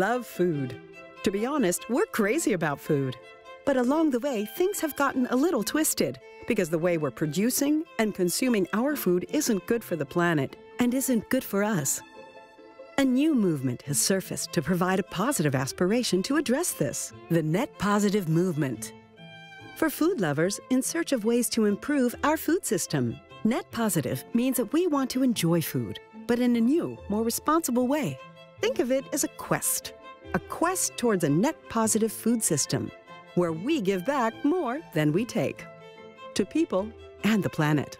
love food. To be honest, we're crazy about food. But along the way, things have gotten a little twisted because the way we're producing and consuming our food isn't good for the planet and isn't good for us. A new movement has surfaced to provide a positive aspiration to address this the Net Positive Movement. For food lovers in search of ways to improve our food system, Net Positive means that we want to enjoy food, but in a new, more responsible way. Think of it as a quest a quest towards a net positive food system where we give back more than we take to people and the planet.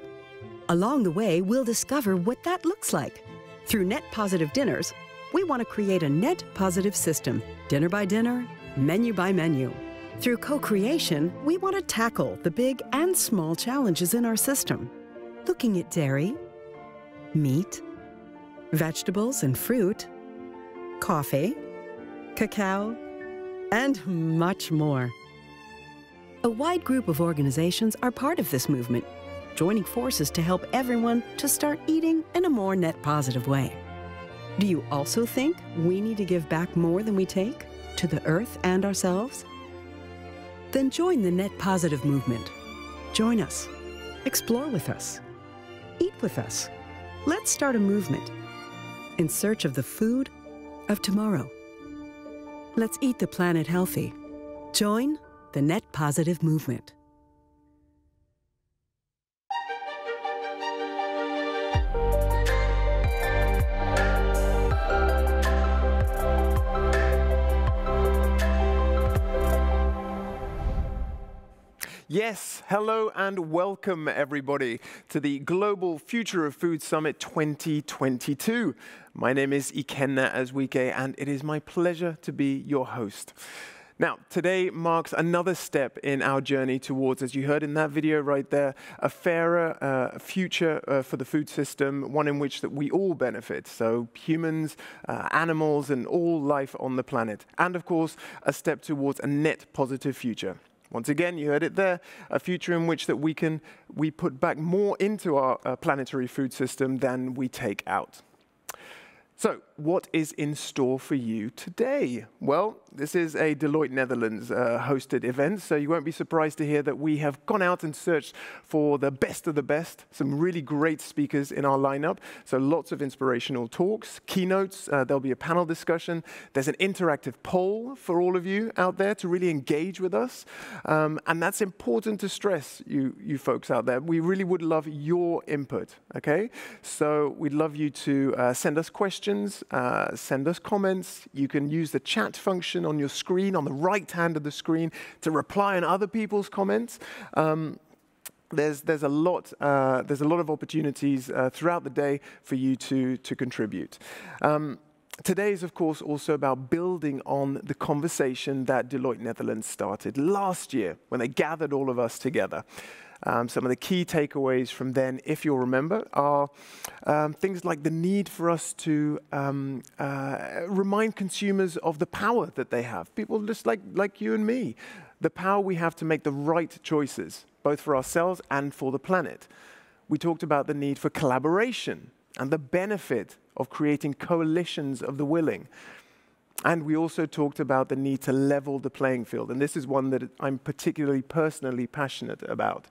Along the way, we'll discover what that looks like. Through net positive dinners, we want to create a net positive system, dinner by dinner, menu by menu. Through co creation, we want to tackle the big and small challenges in our system, looking at dairy, meat, vegetables and fruit, coffee, cacao, and much more. A wide group of organizations are part of this movement, joining forces to help everyone to start eating in a more net positive way. Do you also think we need to give back more than we take to the earth and ourselves? Then join the net positive movement. Join us. Explore with us. Eat with us. Let's start a movement in search of the food of tomorrow. Let's eat the planet healthy. Join the Net Positive Movement. Yes, hello and welcome everybody to the Global Future of Food Summit 2022. My name is Ikenna Azuike and it is my pleasure to be your host. Now, today marks another step in our journey towards, as you heard in that video right there, a fairer uh, future uh, for the food system, one in which that we all benefit. So humans, uh, animals, and all life on the planet. And of course, a step towards a net positive future. Once again, you heard it there, a future in which that we can we put back more into our uh, planetary food system than we take out. So, what is in store for you today? Well, this is a Deloitte Netherlands uh, hosted event, so you won't be surprised to hear that we have gone out and searched for the best of the best, some really great speakers in our lineup. So, lots of inspirational talks, keynotes, uh, there'll be a panel discussion. There's an interactive poll for all of you out there to really engage with us. Um, and that's important to stress, you, you folks out there. We really would love your input, okay? So, we'd love you to uh, send us questions uh, send us comments. You can use the chat function on your screen, on the right hand of the screen, to reply on other people's comments. Um, there's, there's, a lot, uh, there's a lot of opportunities uh, throughout the day for you to, to contribute. Um, Today is, of course, also about building on the conversation that Deloitte Netherlands started last year when they gathered all of us together. Um, some of the key takeaways from then, if you'll remember, are um, things like the need for us to um, uh, remind consumers of the power that they have. People just like, like you and me, the power we have to make the right choices, both for ourselves and for the planet. We talked about the need for collaboration and the benefit of creating coalitions of the willing. And we also talked about the need to level the playing field. And this is one that I'm particularly personally passionate about.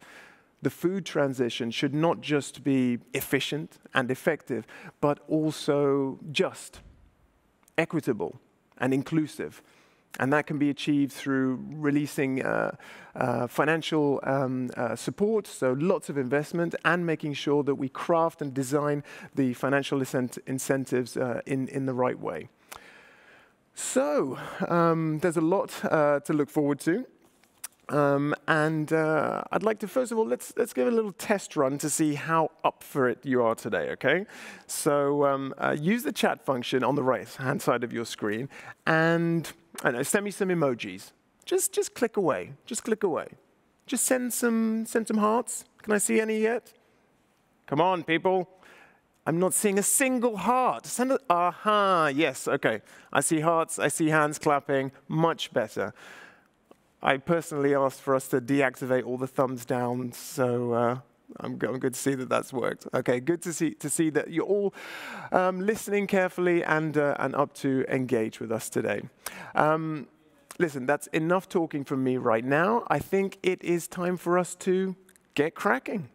The food transition should not just be efficient and effective, but also just, equitable, and inclusive. And that can be achieved through releasing uh, uh, financial um, uh, support, so lots of investment, and making sure that we craft and design the financial incentives uh, in, in the right way. So, um, there's a lot uh, to look forward to. Um, and uh, I'd like to, first of all, let's, let's give a little test run to see how up for it you are today, okay? So um, uh, use the chat function on the right-hand side of your screen and know, send me some emojis. Just, just click away, just click away. Just send some, send some hearts. Can I see any yet? Come on, people. I'm not seeing a single heart. Send a, aha, yes, okay. I see hearts, I see hands clapping, much better. I personally asked for us to deactivate all the thumbs down, so uh, I'm, I'm, good to see that that's worked. Okay, good to see to see that you're all um, listening carefully and uh, and up to engage with us today. Um, listen, that's enough talking from me right now. I think it is time for us to get cracking.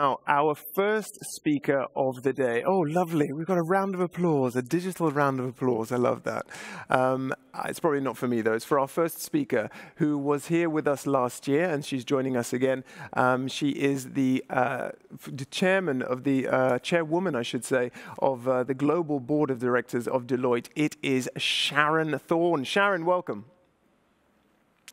Now, our first speaker of the day. Oh, lovely. We've got a round of applause, a digital round of applause. I love that. Um, it's probably not for me, though. It's for our first speaker who was here with us last year, and she's joining us again. Um, she is the, uh, the, chairman of the, uh, chairwoman, I should say, of uh, the Global Board of Directors of Deloitte. It is Sharon Thorne. Sharon, welcome.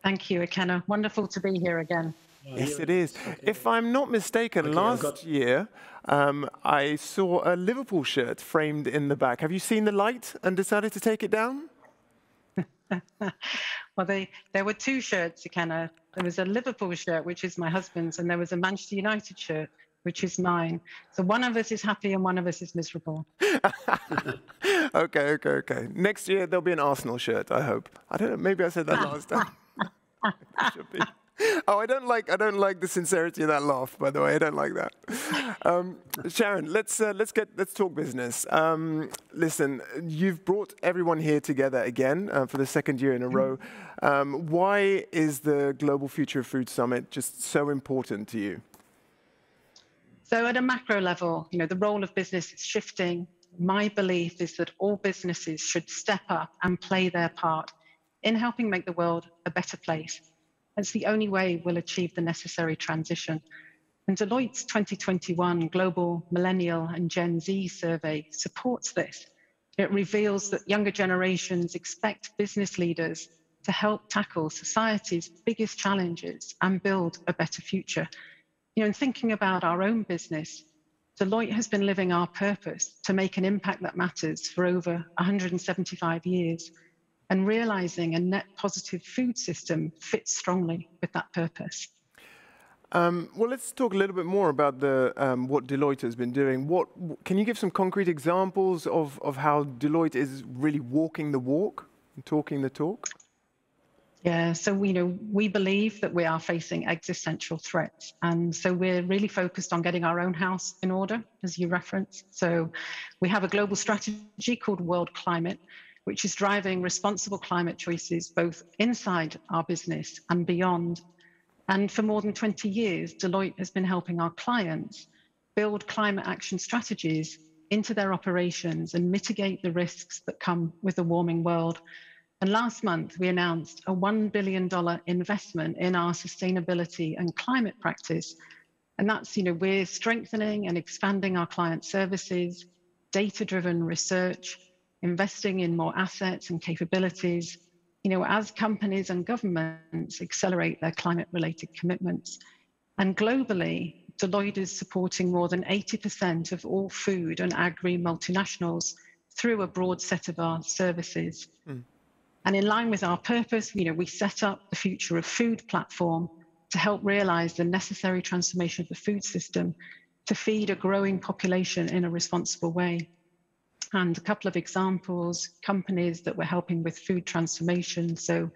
Thank you, Ikenna. Wonderful to be here again. Yes, it is. If I'm not mistaken, okay, last year um, I saw a Liverpool shirt framed in the back. Have you seen the light and decided to take it down? well, they, there were two shirts, Ikenna. There was a Liverpool shirt, which is my husband's, and there was a Manchester United shirt, which is mine. So one of us is happy and one of us is miserable. okay, okay, okay. Next year there'll be an Arsenal shirt, I hope. I don't know, maybe I said that last time. should be. oh, I don't like I don't like the sincerity of that laugh. By the way, I don't like that. Um, Sharon, let's uh, let's get let's talk business. Um, listen, you've brought everyone here together again uh, for the second year in a row. Um, why is the Global Future of Food Summit just so important to you? So, at a macro level, you know, the role of business is shifting. My belief is that all businesses should step up and play their part in helping make the world a better place it's the only way we'll achieve the necessary transition. And Deloitte's 2021 Global Millennial and Gen Z survey supports this. It reveals that younger generations expect business leaders to help tackle society's biggest challenges and build a better future. You know, in thinking about our own business, Deloitte has been living our purpose to make an impact that matters for over 175 years and realizing a net positive food system fits strongly with that purpose. Um, well, let's talk a little bit more about the, um, what Deloitte has been doing. What, can you give some concrete examples of, of how Deloitte is really walking the walk and talking the talk? Yeah, so you know we believe that we are facing existential threats, and so we're really focused on getting our own house in order, as you referenced. So we have a global strategy called World Climate, which is driving responsible climate choices both inside our business and beyond. And for more than 20 years, Deloitte has been helping our clients build climate action strategies into their operations and mitigate the risks that come with a warming world. And last month, we announced a $1 billion investment in our sustainability and climate practice. And that's, you know, we're strengthening and expanding our client services, data driven research, investing in more assets and capabilities, you know, as companies and governments accelerate their climate related commitments. And globally, Deloitte is supporting more than 80% of all food and agri multinationals through a broad set of our services. Mm. And in line with our purpose, you know, we set up the Future of Food platform to help realize the necessary transformation of the food system to feed a growing population in a responsible way. And a couple of examples companies that we're helping with food transformation. So,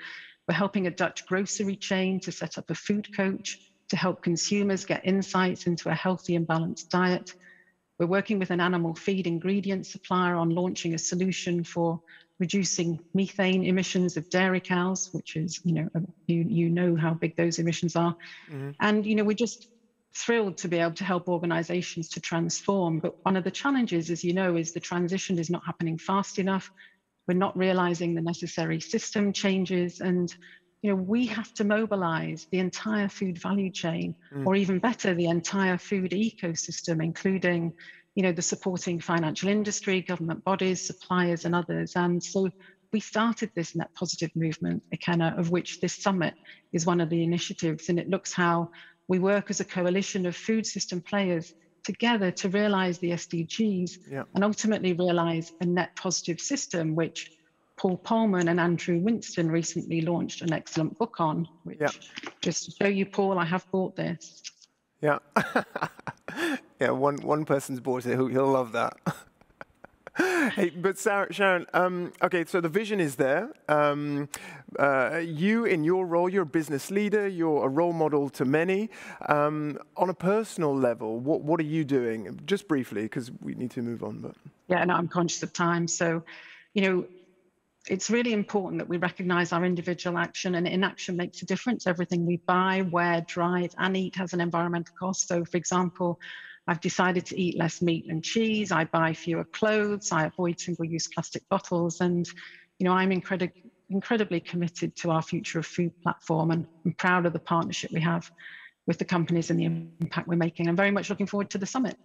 we're helping a Dutch grocery chain to set up a food coach to help consumers get insights into a healthy and balanced diet. We're working with an animal feed ingredient supplier on launching a solution for reducing methane emissions of dairy cows, which is, you know, you, you know how big those emissions are. Mm-hmm. And, you know, we're just thrilled to be able to help organizations to transform. But one of the challenges, as you know, is the transition is not happening fast enough. We're not realizing the necessary system changes. And you know, we have to mobilize the entire food value chain, mm. or even better, the entire food ecosystem, including, you know, the supporting financial industry, government bodies, suppliers, and others. And so we started this net positive movement, Ikenna, of which this summit is one of the initiatives, and it looks how we work as a coalition of food system players together to realize the SDGs yeah. and ultimately realize a net positive system, which Paul Polman and Andrew Winston recently launched an excellent book on, which yeah. just to show you, Paul, I have bought this. Yeah. Yeah, one one person's bought it. He'll, he'll love that. hey, but Sarah, Sharon, um, okay, so the vision is there. Um, uh, you, in your role, you're a business leader, you're a role model to many. Um, on a personal level, what, what are you doing? Just briefly, because we need to move on. But Yeah, no, I'm conscious of time. So, you know, it's really important that we recognize our individual action and inaction makes a difference. Everything we buy, wear, drive, and eat has an environmental cost. So, for example, I've decided to eat less meat and cheese. I buy fewer clothes. I avoid single-use plastic bottles. And, you know, I'm incredibly incredibly committed to our future of food platform and I'm proud of the partnership we have with the companies and the impact we're making. I'm very much looking forward to the summit.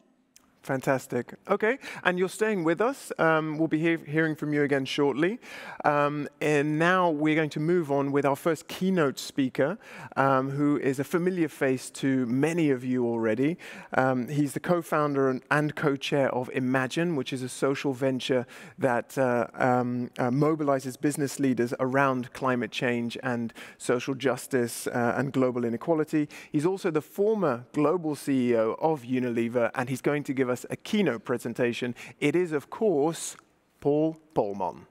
Fantastic. Okay, and you're staying with us. Um, we'll be he hearing from you again shortly. Um, and now we're going to move on with our first keynote speaker, um, who is a familiar face to many of you already. Um, he's the co-founder and, and co-chair of Imagine, which is a social venture that uh, um, uh, mobilizes business leaders around climate change and social justice uh, and global inequality. He's also the former global CEO of Unilever, and he's going to give us us a keynote presentation. It is, of course, Paul Polman.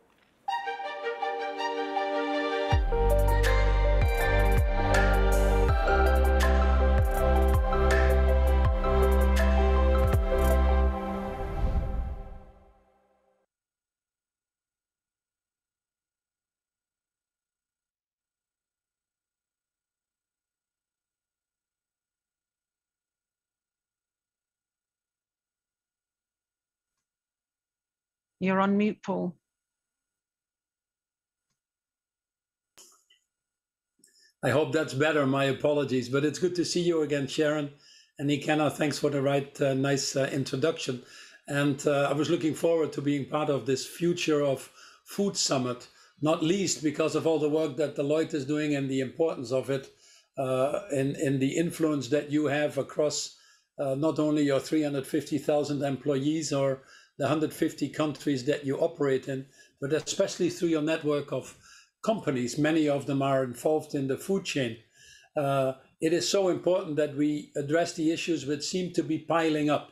You're on mute, Paul. I hope that's better. My apologies, but it's good to see you again, Sharon. And Ikenna, thanks for the right, uh, nice uh, introduction. And uh, I was looking forward to being part of this Future of Food Summit, not least because of all the work that Deloitte is doing and the importance of it uh, and, and the influence that you have across uh, not only your 350,000 employees or the 150 countries that you operate in, but especially through your network of companies. Many of them are involved in the food chain. Uh, it is so important that we address the issues which seem to be piling up.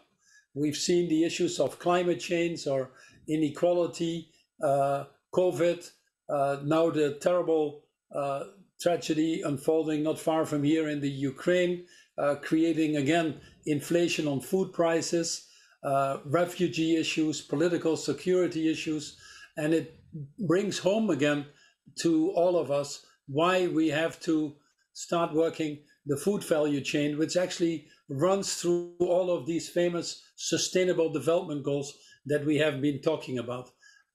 We've seen the issues of climate change or inequality, uh, COVID, uh, now the terrible uh, tragedy unfolding not far from here in the Ukraine, uh, creating again inflation on food prices uh, refugee issues, political security issues, and it brings home again to all of us why we have to start working the food value chain, which actually runs through all of these famous sustainable development goals that we have been talking about.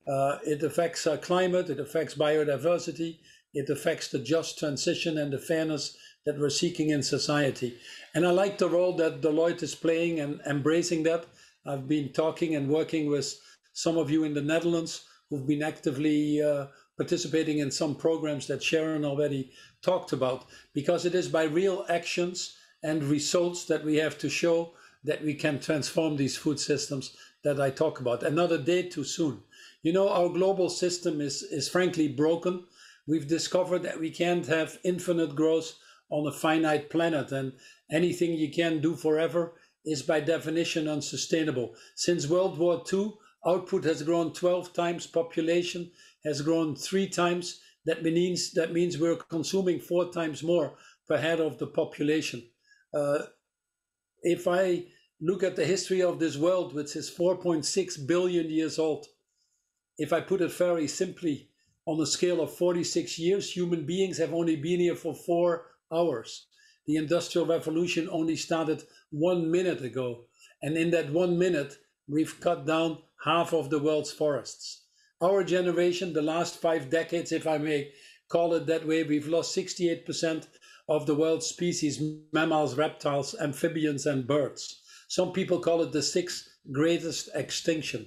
Uh, it affects our climate, it affects biodiversity, it affects the just transition and the fairness that we're seeking in society. And I like the role that Deloitte is playing and embracing that I've been talking and working with some of you in the Netherlands who've been actively uh, participating in some programs that Sharon already talked about, because it is by real actions and results that we have to show that we can transform these food systems that I talk about. Another day too soon. You know, our global system is, is frankly broken. We've discovered that we can't have infinite growth on a finite planet and anything you can do forever is by definition unsustainable. Since World War II, output has grown 12 times, population has grown three times. That means, that means we're consuming four times more per head of the population. Uh, if I look at the history of this world, which is 4.6 billion years old, if I put it very simply, on a scale of 46 years, human beings have only been here for four hours. The Industrial Revolution only started one minute ago. And in that one minute, we've cut down half of the world's forests. Our generation, the last five decades, if I may call it that way, we've lost 68% of the world's species mammals, reptiles, amphibians, and birds. Some people call it the sixth greatest extinction.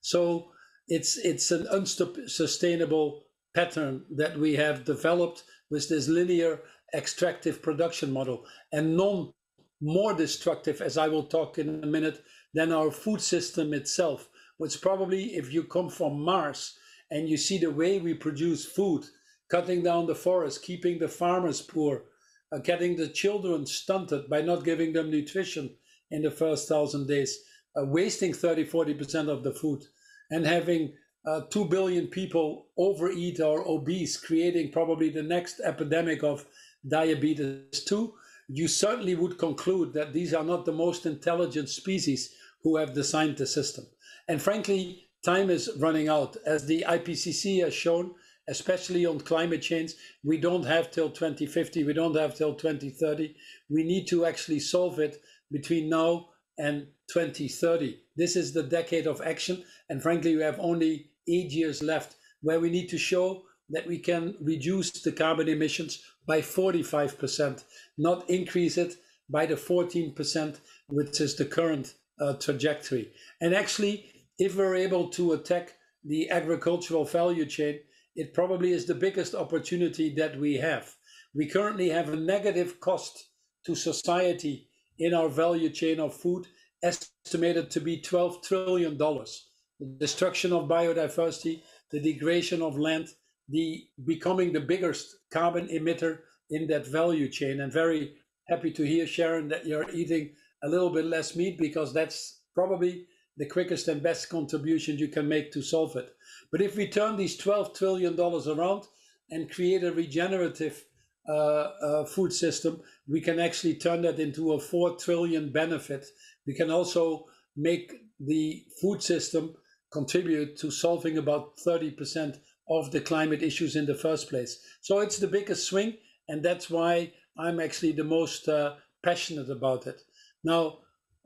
So it's, it's an unsustainable pattern that we have developed with this linear extractive production model and none more destructive, as I will talk in a minute, than our food system itself, which probably, if you come from Mars and you see the way we produce food, cutting down the forest, keeping the farmers poor, uh, getting the children stunted by not giving them nutrition in the first thousand days, uh, wasting 30, 40% of the food, and having uh, 2 billion people overeat or obese, creating probably the next epidemic of diabetes 2, you certainly would conclude that these are not the most intelligent species who have designed the system. And frankly, time is running out. As the IPCC has shown, especially on climate change, we don't have till 2050, we don't have till 2030. We need to actually solve it between now and 2030. This is the decade of action. And frankly, we have only eight years left where we need to show that we can reduce the carbon emissions by 45%, not increase it by the 14%, which is the current uh, trajectory. And actually, if we're able to attack the agricultural value chain, it probably is the biggest opportunity that we have. We currently have a negative cost to society in our value chain of food, estimated to be $12 trillion. The destruction of biodiversity, the degradation of land, the becoming the biggest carbon emitter in that value chain. And very happy to hear, Sharon, that you're eating a little bit less meat because that's probably the quickest and best contribution you can make to solve it. But if we turn these $12 trillion around and create a regenerative uh, uh, food system, we can actually turn that into a 4 trillion benefit. We can also make the food system contribute to solving about 30% of the climate issues in the first place. So it's the biggest swing, and that's why I'm actually the most uh, passionate about it. Now,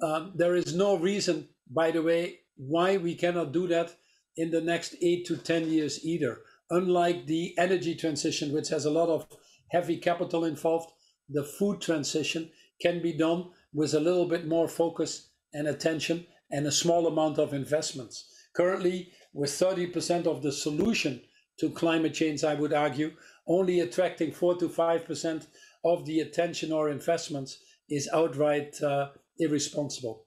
um, there is no reason, by the way, why we cannot do that in the next eight to 10 years either. Unlike the energy transition, which has a lot of heavy capital involved, the food transition can be done with a little bit more focus and attention and a small amount of investments. Currently, with 30% of the solution to climate change, I would argue, only attracting 4 to 5% of the attention or investments is outright uh, irresponsible.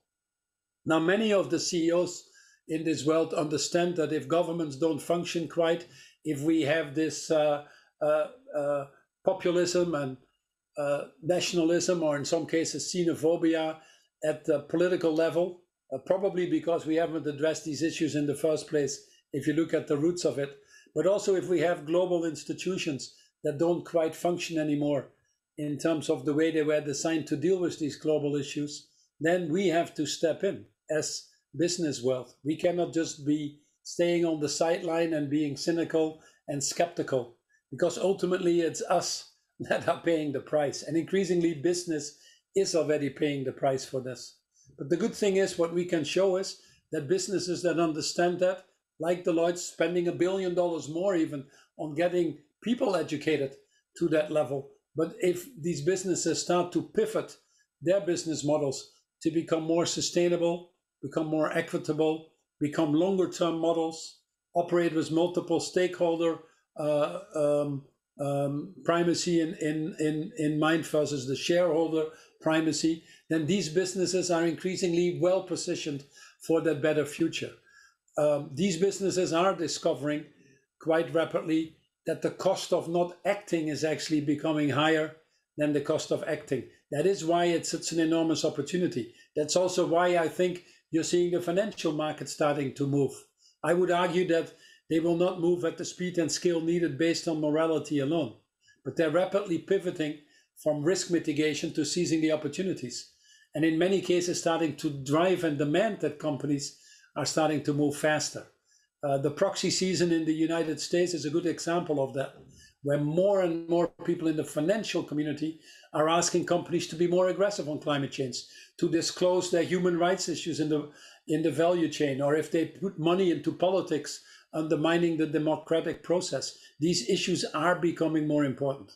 Now, many of the CEOs in this world understand that if governments don't function quite, if we have this uh, uh, uh populism and uh, nationalism, or in some cases xenophobia at the political level, uh, probably because we haven't addressed these issues in the first place, if you look at the roots of it, but also if we have global institutions that don't quite function anymore in terms of the way they were designed to deal with these global issues, then we have to step in as business wealth. We cannot just be staying on the sideline and being cynical and skeptical because ultimately it's us that are paying the price. And increasingly, business is already paying the price for this. But the good thing is, what we can show is that businesses that understand that, like Deloitte, spending a billion dollars more even on getting people educated to that level. But if these businesses start to pivot their business models to become more sustainable, become more equitable, become longer term models, operate with multiple stakeholder uh, um, um, primacy in, in, in, in mind versus the shareholder primacy, then these businesses are increasingly well positioned for that better future. Um, these businesses are discovering quite rapidly that the cost of not acting is actually becoming higher than the cost of acting. That is why it's such an enormous opportunity. That's also why I think you're seeing the financial market starting to move. I would argue that they will not move at the speed and scale needed based on morality alone, but they're rapidly pivoting from risk mitigation to seizing the opportunities. And in many cases, starting to drive and demand that companies are starting to move faster. Uh, the proxy season in the United States is a good example of that, where more and more people in the financial community are asking companies to be more aggressive on climate change, to disclose their human rights issues in the in the value chain, or if they put money into politics undermining the democratic process. These issues are becoming more important.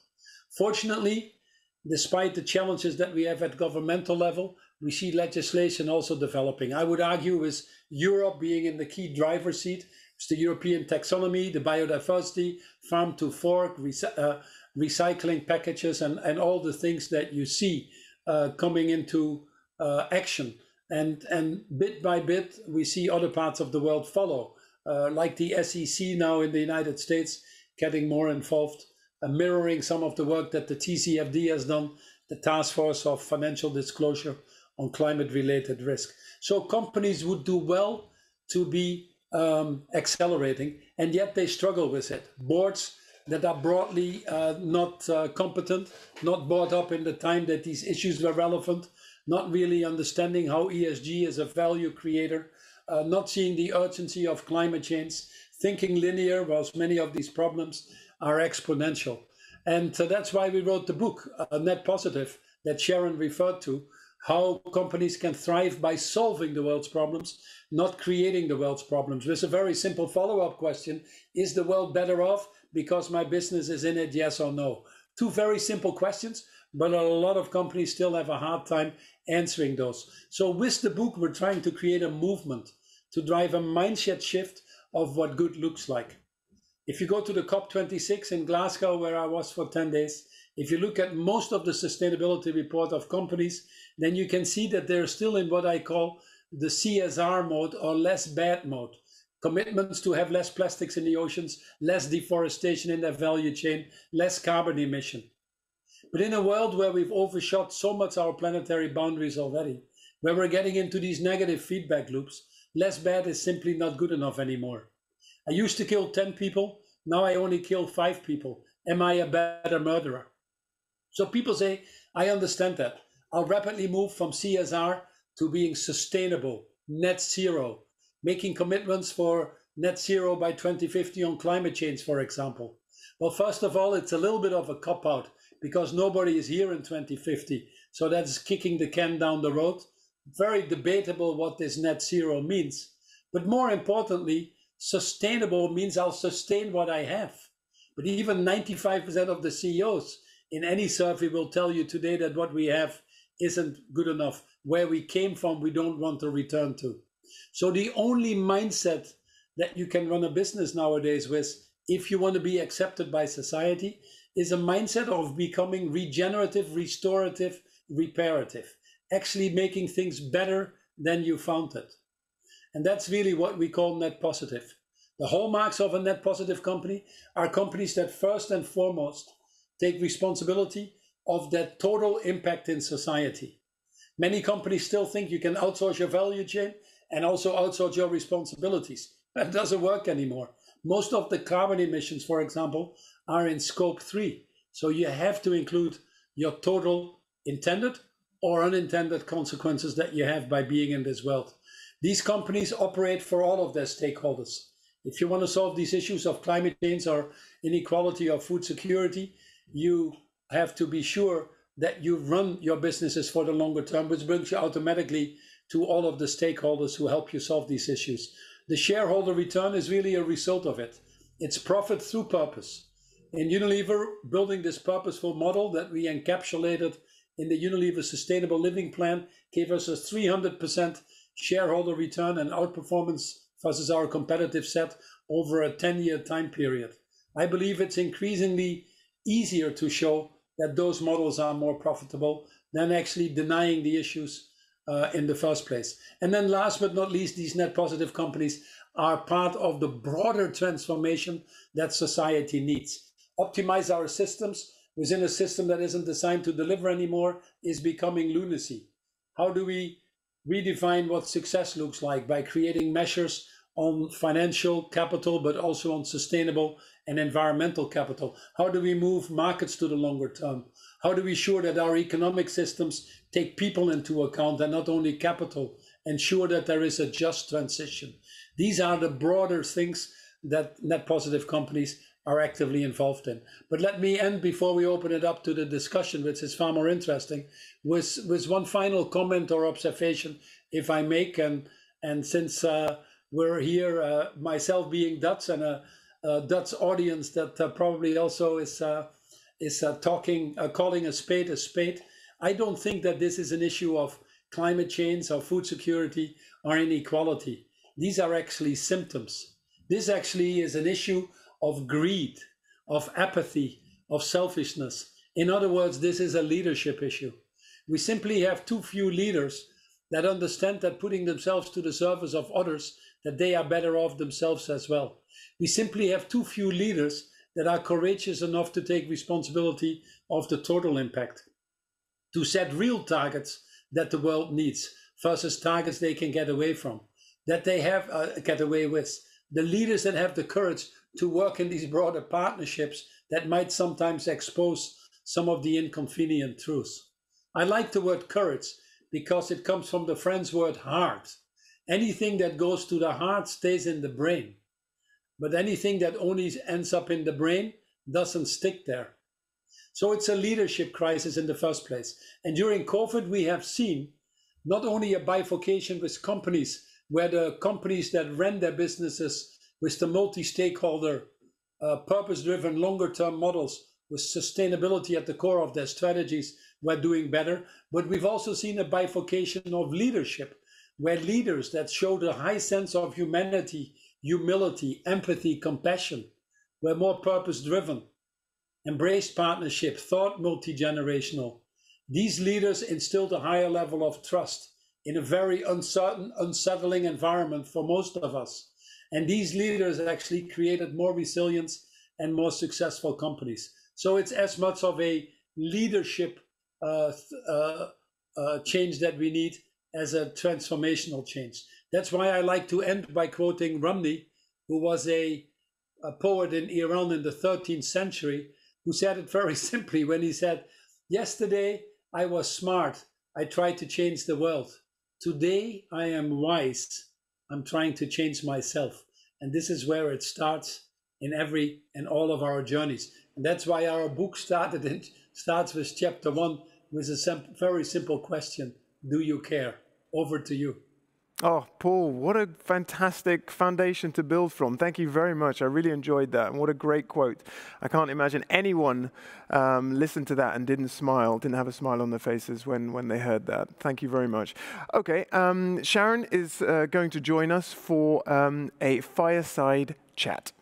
Fortunately, despite the challenges that we have at governmental level, we see legislation also developing. I would argue with Europe being in the key driver's seat, it's the European taxonomy, the biodiversity, farm to fork, uh, recycling packages, and, and all the things that you see uh, coming into uh, action. And, and bit by bit, we see other parts of the world follow uh, like the SEC now in the United States, getting more involved, mirroring some of the work that the TCFD has done, the Task Force of Financial Disclosure on climate related risk. So companies would do well to be um, accelerating, and yet they struggle with it. Boards that are broadly uh, not uh, competent, not brought up in the time that these issues were relevant, not really understanding how ESG is a value creator, uh, not seeing the urgency of climate change, thinking linear, whilst many of these problems are exponential. And uh, that's why we wrote the book, uh, Net Positive, that Sharon referred to, how companies can thrive by solving the world's problems, not creating the world's problems. With a very simple follow up question Is the world better off because my business is in it, yes or no? Two very simple questions, but a lot of companies still have a hard time answering those. So, with the book, we're trying to create a movement to drive a mindset shift of what good looks like. If you go to the COP26 in Glasgow, where I was for 10 days, if you look at most of the sustainability report of companies, then you can see that they're still in what I call the CSR mode or less bad mode. Commitments to have less plastics in the oceans, less deforestation in their value chain, less carbon emission. But in a world where we've overshot so much our planetary boundaries already, where we're getting into these negative feedback loops, less bad is simply not good enough anymore. I used to kill 10 people, now I only kill five people. Am I a better murderer? So people say, I understand that. I'll rapidly move from CSR to being sustainable, net zero, making commitments for net zero by 2050 on climate change, for example. Well, first of all, it's a little bit of a cop out because nobody is here in 2050. So that's kicking the can down the road. Very debatable what this net zero means. But more importantly, sustainable means I'll sustain what I have. But even 95% of the CEOs in any survey will tell you today that what we have isn't good enough. Where we came from, we don't want to return to. So the only mindset that you can run a business nowadays with, if you want to be accepted by society, is a mindset of becoming regenerative, restorative, reparative, actually making things better than you found it. And that's really what we call net positive. The hallmarks of a net positive company are companies that first and foremost take responsibility of their total impact in society. Many companies still think you can outsource your value chain and also outsource your responsibilities. That doesn't work anymore. Most of the carbon emissions, for example, are in scope three. So you have to include your total intended or unintended consequences that you have by being in this world. These companies operate for all of their stakeholders. If you want to solve these issues of climate change or inequality or food security, you have to be sure that you run your businesses for the longer term, which brings you automatically to all of the stakeholders who help you solve these issues. The shareholder return is really a result of it. It's profit through purpose. In Unilever, building this purposeful model that we encapsulated in the Unilever Sustainable Living Plan gave us a 300% shareholder return and outperformance versus our competitive set over a 10 year time period. I believe it's increasingly easier to show that those models are more profitable than actually denying the issues uh, in the first place. And then last but not least, these net positive companies are part of the broader transformation that society needs. Optimize our systems within a system that isn't designed to deliver anymore is becoming lunacy. How do we redefine what success looks like by creating measures on financial capital, but also on sustainable and environmental capital? How do we move markets to the longer term? How do we ensure that our economic systems take people into account and not only capital, ensure that there is a just transition? These are the broader things that net positive companies are actively involved in. But let me end before we open it up to the discussion, which is far more interesting, with, with one final comment or observation, if I make. And, and since uh, we're here, uh, myself being Dutch and a, a Dutch audience that uh, probably also is uh, is uh, talking, uh, calling a spade a spade. I don't think that this is an issue of climate change or food security or inequality. These are actually symptoms. This actually is an issue of greed, of apathy, of selfishness. In other words, this is a leadership issue. We simply have too few leaders that understand that putting themselves to the service of others that they are better off themselves as well. We simply have too few leaders that are courageous enough to take responsibility of the total impact, to set real targets that the world needs versus targets they can get away from, that they have uh, get away with. The leaders that have the courage to work in these broader partnerships that might sometimes expose some of the inconvenient truths. I like the word courage because it comes from the French word heart. Anything that goes to the heart stays in the brain. But anything that only ends up in the brain doesn't stick there. So it's a leadership crisis in the first place. And during COVID, we have seen not only a bifurcation with companies, where the companies that ran their businesses with the multi stakeholder, uh, purpose driven, longer term models with sustainability at the core of their strategies were doing better. But we've also seen a bifurcation of leadership, where leaders that showed a high sense of humanity, humility, empathy, compassion were more purpose driven embraced partnership, thought multi generational. These leaders instilled a higher level of trust in a very uncertain, unsettling environment for most of us. And these leaders actually created more resilience and more successful companies. So it's as much of a leadership uh, uh, uh, change that we need as a transformational change. That's why I like to end by quoting Rumi, who was a, a poet in Iran in the 13th century, who said it very simply when he said, Yesterday I was smart. I tried to change the world. Today I am wise. I'm trying to change myself. And this is where it starts in every and all of our journeys. And that's why our book started in, starts with chapter one with a very simple question Do you care? Over to you. Oh, Paul, what a fantastic foundation to build from. Thank you very much. I really enjoyed that. And what a great quote. I can't imagine anyone um, listened to that and didn't smile, didn't have a smile on their faces when, when they heard that. Thank you very much. Okay, um, Sharon is uh, going to join us for um, a fireside chat.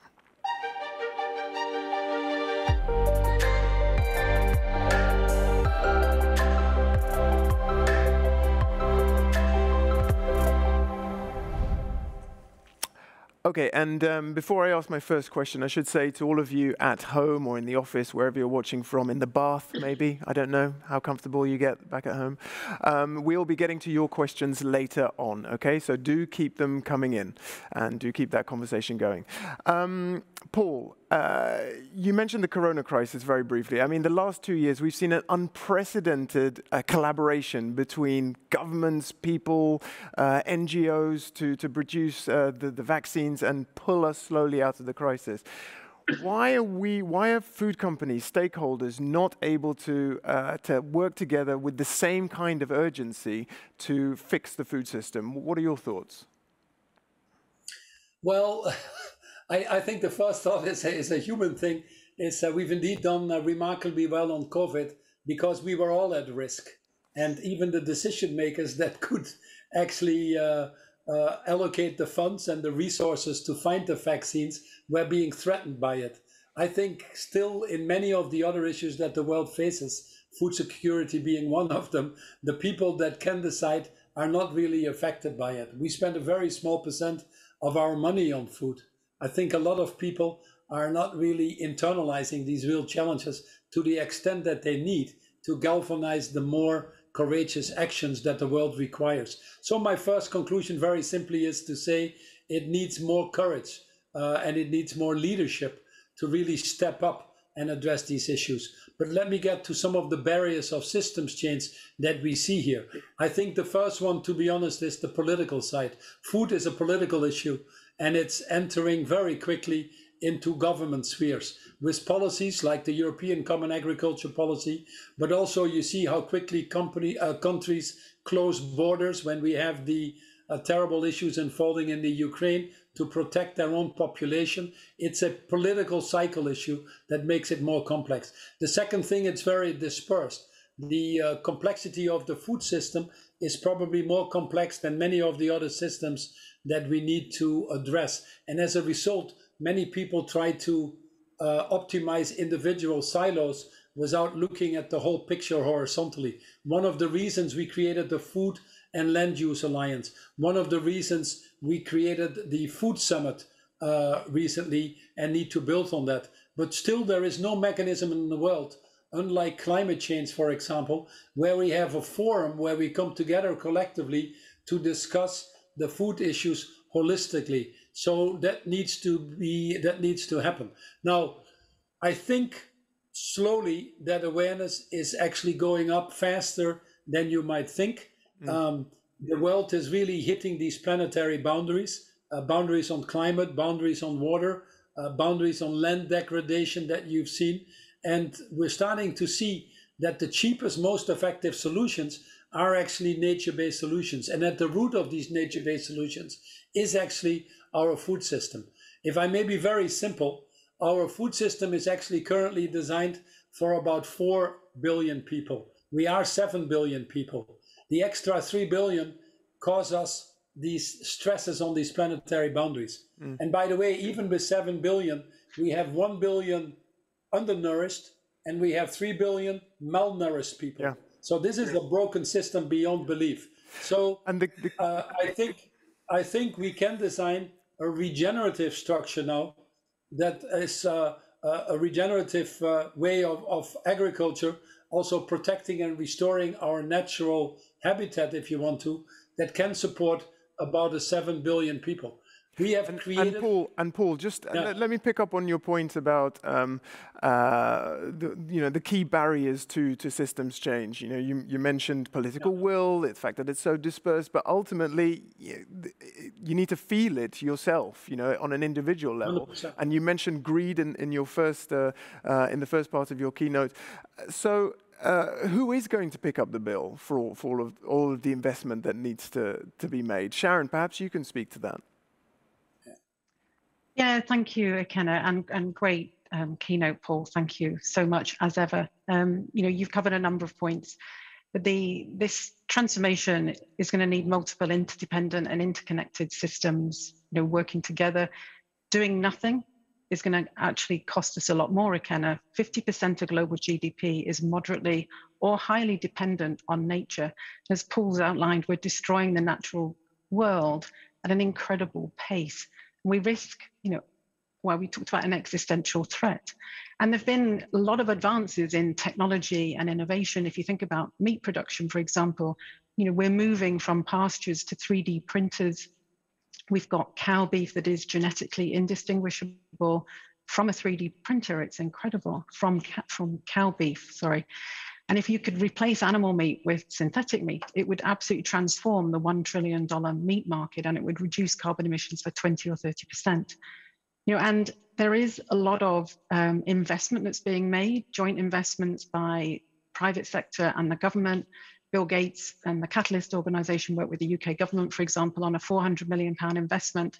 Okay, and um, before I ask my first question, I should say to all of you at home or in the office, wherever you're watching from, in the bath maybe, I don't know how comfortable you get back at home, um, we'll be getting to your questions later on, okay? So do keep them coming in and do keep that conversation going. Um, Paul, you mentioned the corona crisis very briefly. I mean, the last two years, we've seen an unprecedented uh, collaboration between governments, people, uh, NGOs to, produce uh, the, the vaccines and pull us slowly out of the crisis. Why are we? Why are food companies, stakeholders, not able to uh, to work together with the same kind of urgency to fix the food system? What are your thoughts? Well, I, I think the first thought is a, is a human thing. Is uh, we've indeed done uh, remarkably well on COVID because we were all at risk, and even the decision makers that could actually uh, uh, allocate the funds and the resources to find the vaccines were being threatened by it. I think still in many of the other issues that the world faces, food security being one of them, the people that can decide are not really affected by it. We spend a very small percent of our money on food. I think a lot of people are not really internalizing these real challenges to the extent that they need to galvanize the more courageous actions that the world requires. So, my first conclusion, very simply, is to say it needs more courage uh, and it needs more leadership to really step up and address these issues. But let me get to some of the barriers of systems change that we see here. I think the first one, to be honest, is the political side. Food is a political issue and it's entering very quickly into government spheres with policies like the European Common Agriculture Policy, but also you see how quickly company, uh, countries close borders when we have the uh, terrible issues unfolding in the Ukraine to protect their own population. It's a political cycle issue that makes it more complex. The second thing, it's very dispersed. The uh, complexity of the food system is probably more complex than many of the other systems that we need to address. And as a result, many people try to uh, optimize individual silos without looking at the whole picture horizontally. One of the reasons we created the Food and Land Use Alliance, one of the reasons we created the Food Summit uh, recently and need to build on that. But still, there is no mechanism in the world unlike climate change, for example, where we have a forum where we come together collectively to discuss the food issues holistically. So that needs to be that needs to happen. Now, I think slowly that awareness is actually going up faster than you might think. Mm. Um, the world is really hitting these planetary boundaries, uh, boundaries on climate, boundaries on water, uh, boundaries on land degradation that you've seen. And we're starting to see that the cheapest, most effective solutions are actually nature-based solutions. And at the root of these nature-based solutions is actually our food system. If I may be very simple, our food system is actually currently designed for about 4 billion people. We are 7 billion people. The extra 3 billion cause us these stresses on these planetary boundaries. Mm. And by the way, even with 7 billion, we have 1 billion undernourished and we have 3 billion malnourished people. Yeah. So this is a broken system beyond belief. So and the, the... Uh, I think I think we can design a regenerative structure now that is uh, a regenerative uh, way of, of agriculture, also protecting and restoring our natural habitat, if you want to, that can support about a 7 billion people. We have and, created. And Paul, and Paul, just let, let, me pick up on your point about um, uh, the you know the key barriers to to systems change. You know, you you mentioned political will, the fact that it's so dispersed, but ultimately you, you, need to feel it yourself. You know, on an individual level. 100%. And you mentioned greed in in your first uh, uh, in the first part of your keynote. So. Uh, who is going to pick up the bill for all, for all of all of the investment that needs to, to be made? Sharon, perhaps you can speak to that. Yeah, thank you, Ikenna, and, and great um, keynote, Paul. Thank you so much, as ever. Um, you know, you've covered a number of points, but the this transformation is going to need multiple interdependent and interconnected systems, you know, working together. Doing nothing is going to actually cost us a lot more, Ikenna. 50% of global GDP is moderately or highly dependent on nature. As Paul's outlined, we're destroying the natural world at an incredible pace we risk, you know, where we talked about an existential threat. And there have been a lot of advances in technology and innovation. If you think about meat production, for example, you know, we're moving from pastures to 3D printers. We've got cow beef that is genetically indistinguishable from a 3D printer. It's incredible from, from cow beef, sorry. And if you could replace animal meat with synthetic meat, it would absolutely transform the $1 trillion meat market and it would reduce carbon emissions by 20 or 30%. You know, and there is a lot of um, investment that's being made, joint investments by private sector and the government. Bill Gates and the Catalyst organization work with the UK government, for example, on a 400 million pound investment.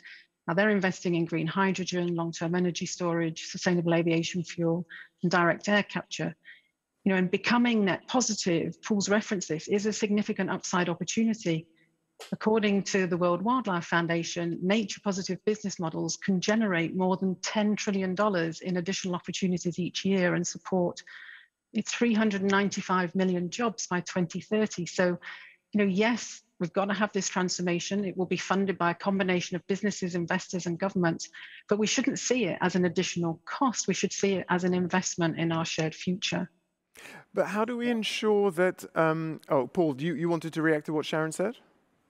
Now they're investing in green hydrogen, long-term energy storage, sustainable aviation fuel, and direct air capture you know, and becoming net positive, Paul's reference this, is a significant upside opportunity. According to the World Wildlife Foundation, nature positive business models can generate more than $10 trillion in additional opportunities each year and support 395 million jobs by 2030. So, you know, yes, we've got to have this transformation. It will be funded by a combination of businesses, investors, and governments, but we shouldn't see it as an additional cost. We should see it as an investment in our shared future. But how do we ensure that? Um, oh, Paul, you, you wanted to react to what Sharon said?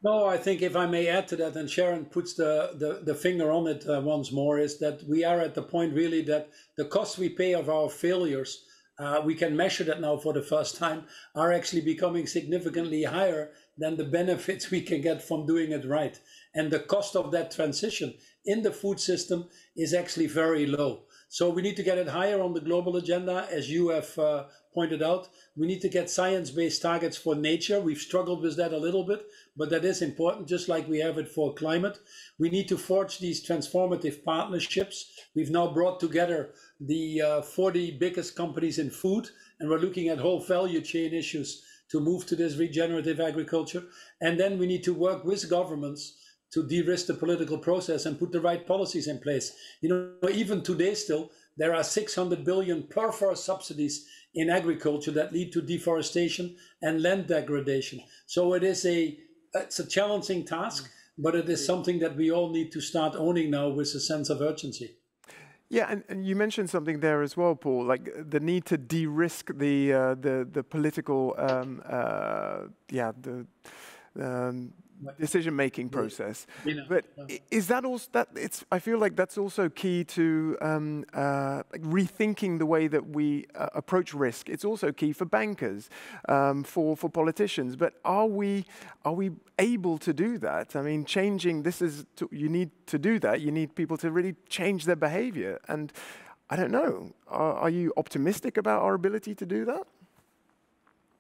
No, I think if I may add to that, and Sharon puts the, the, the finger on it uh, once more, is that we are at the point really that the costs we pay of our failures, uh, we can measure that now for the first time, are actually becoming significantly higher than the benefits we can get from doing it right. And the cost of that transition in the food system is actually very low. So we need to get it higher on the global agenda, as you have uh, pointed out. We need to get science-based targets for nature. We've struggled with that a little bit, but that is important, just like we have it for climate. We need to forge these transformative partnerships. We've now brought together the uh, 40 biggest companies in food, and we're looking at whole value chain issues to move to this regenerative agriculture. And then we need to work with governments to de-risk the political process and put the right policies in place. You know, even today still, there are 600 billion perverse subsidies in agriculture that lead to deforestation and land degradation. So it is a it's a challenging task, but it is something that we all need to start owning now with a sense of urgency. Yeah, and, and you mentioned something there as well, Paul, like the need to de-risk the uh, the the political, um, uh, yeah, the um, decision making process. Know, but is that also that it's? I feel like that's also key to um, uh, like rethinking the way that we uh, approach risk. It's also key for bankers, um, for for politicians. But are we are we able to do that? I mean, changing this is to, you need to do that. You need people to really change their behaviour. And I don't know. Are, are you optimistic about our ability to do that?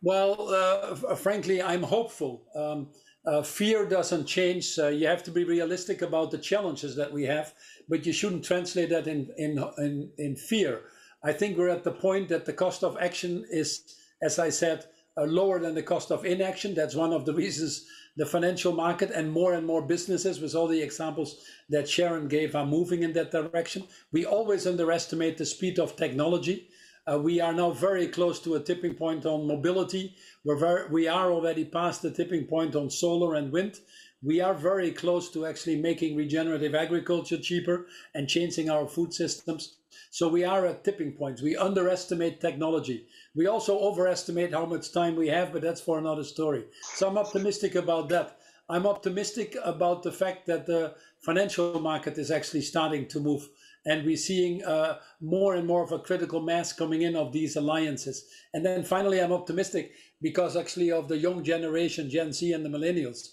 Well, uh, frankly, I'm hopeful. Um, uh, fear doesn't change. Uh, you have to be realistic about the challenges that we have, but you shouldn't translate that in, in, in, in fear. I think we're at the point that the cost of action is, as I said, uh, lower than the cost of inaction. That's one of the reasons the financial market and more and more businesses, with all the examples that Sharon gave, are moving in that direction. We always underestimate the speed of technology. Uh, we are now very close to a tipping point on mobility. We're very, we are already past the tipping point on solar and wind. We are very close to actually making regenerative agriculture cheaper and changing our food systems. So we are at tipping points. We underestimate technology. We also overestimate how much time we have, but that's for another story. So I'm optimistic about that. I'm optimistic about the fact that the financial market is actually starting to move and we're seeing uh, more and more of a critical mass coming in of these alliances. And then finally, I'm optimistic because actually of the young generation, Gen Z and the millennials,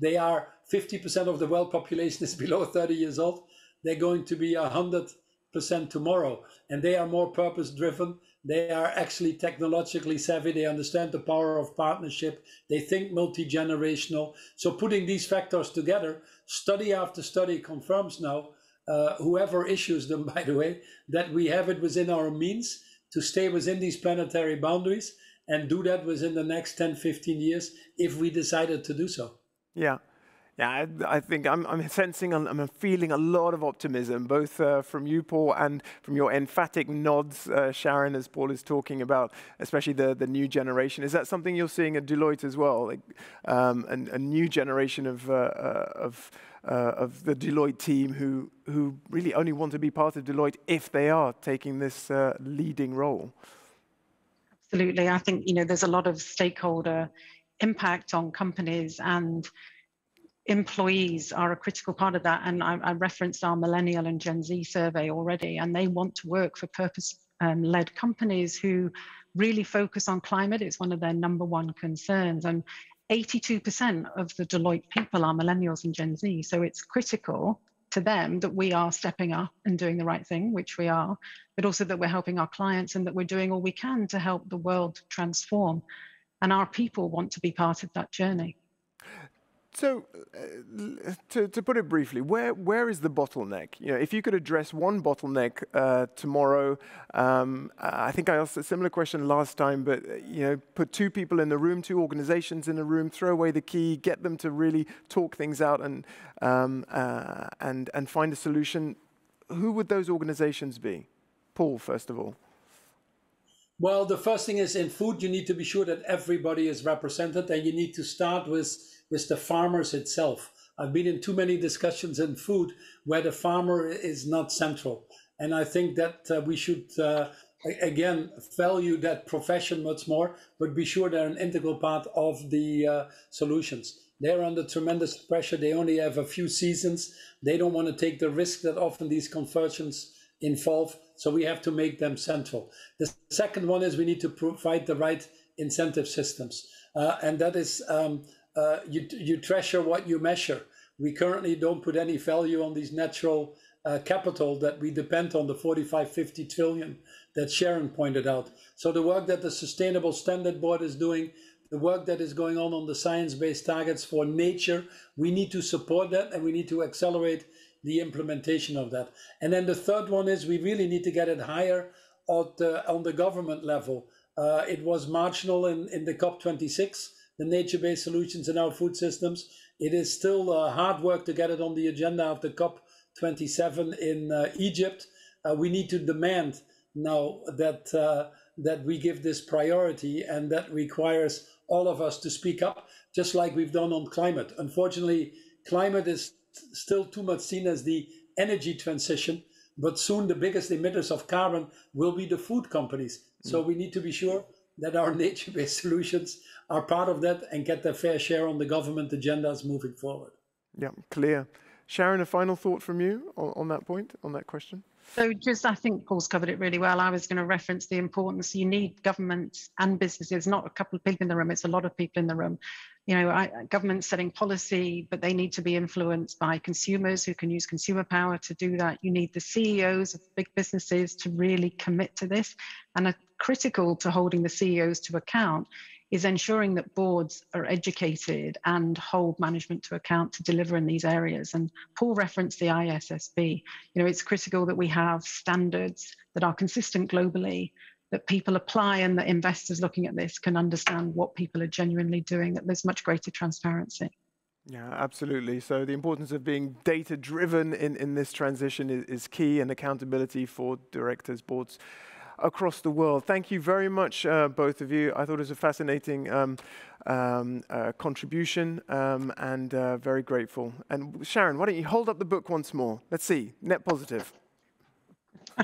they are 50% of the world population is below 30 years old. They're going to be 100% tomorrow, and they are more purpose driven. They are actually technologically savvy. They understand the power of partnership. They think multi generational. So, putting these factors together, study after study confirms now uh, whoever issues them, by the way, that we have it within our means to stay within these planetary boundaries and do that within the next 10, 15 years if we decided to do so. Yeah. Yeah, I, I think I'm, I'm, sensing, I'm feeling a lot of optimism, both uh, from you, Paul, and from your emphatic nods, uh, Sharon, as Paul is talking about, especially the, the new generation. Is that something you're seeing at Deloitte as well? Like, um, a, a new generation of, uh, uh of uh, of the Deloitte team who, who really only want to be part of Deloitte if they are taking this uh, leading role. Absolutely. I think, you know, there's a lot of stakeholder impact on companies and employees are a critical part of that. And I, I referenced our millennial and Gen Z survey already, and they want to work for purpose um, led companies who really focus on climate. It's one of their number one concerns. And 82% of the Deloitte people are millennials and Gen Z. So it's critical to them that we are stepping up and doing the right thing, which we are, but also that we're helping our clients and that we're doing all we can to help the world transform. And our people want to be part of that journey. So, uh, to, to put it briefly, where, where is the bottleneck? You know, if you could address one bottleneck uh, tomorrow, um, I think I asked a similar question last time, but uh, you know, put two people in the room, two organizations in the room, throw away the key, get them to really talk things out and um, uh, and and find a solution. Who would those organizations be? Paul, first of all. Well, the first thing is in food, you need to be sure that everybody is represented, and you need to start with with the farmers itself. I've been in too many discussions in food where the farmer is not central. And I think that uh, we should, uh, again, value that profession much more, but be sure they're an integral part of the uh, solutions. They're under tremendous pressure. They only have a few seasons. They don't want to take the risk that often these conversions involve. So we have to make them central. The second one is we need to provide the right incentive systems. Uh, and that is um, uh, you, you treasure what you measure. We currently don't put any value on these natural uh, capital that we depend on, the 45, 50 trillion that Sharon pointed out. So the work that the Sustainable Standard Board is doing, the work that is going on on the science-based targets for nature, we need to support that and we need to accelerate the implementation of that. And then the third one is we really need to get it higher the, on the government level. Uh, it was marginal in, in the COP26 the nature-based solutions in our food systems. It is still uh, hard work to get it on the agenda of the COP27 in uh, Egypt. Uh, we need to demand now that uh, that we give this priority, and that requires all of us to speak up, just like we've done on climate. Unfortunately, climate is still too much seen as the energy transition, but soon the biggest emitters of carbon will be the food companies. Mm. So we need to be sure that our nature-based solutions are part of that and get their fair share on the government agendas moving forward. Yeah, clear. Sharon, a final thought from you on, on that point, on that question? So just, I think Paul's covered it really well. I was going to reference the importance. You need governments and businesses, not a couple of people in the room, it's a lot of people in the room. You know, I, governments setting policy, but they need to be influenced by consumers who can use consumer power to do that. You need the CEOs of big businesses to really commit to this. And a critical to holding the CEOs to account is ensuring that boards are educated and hold management to account to deliver in these areas. And Paul referenced the ISSB. You know, it's critical that we have standards that are consistent globally, that people apply and that investors looking at this can understand what people are genuinely doing, that there's much greater transparency. Yeah, absolutely. So the importance of being data driven in, in this transition is, is key and accountability for directors, boards across the world. Thank you very much, uh, both of you. I thought it was a fascinating um, um, uh, contribution um, and uh, very grateful. And Sharon, why don't you hold up the book once more? Let's see, net positive.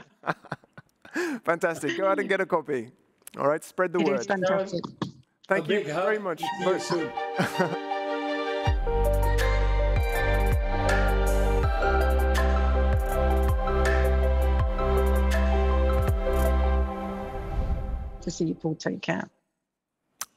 fantastic. Go out and get a copy. All right, spread the it word. fantastic. Thank you very much. see you, Paul. Take care.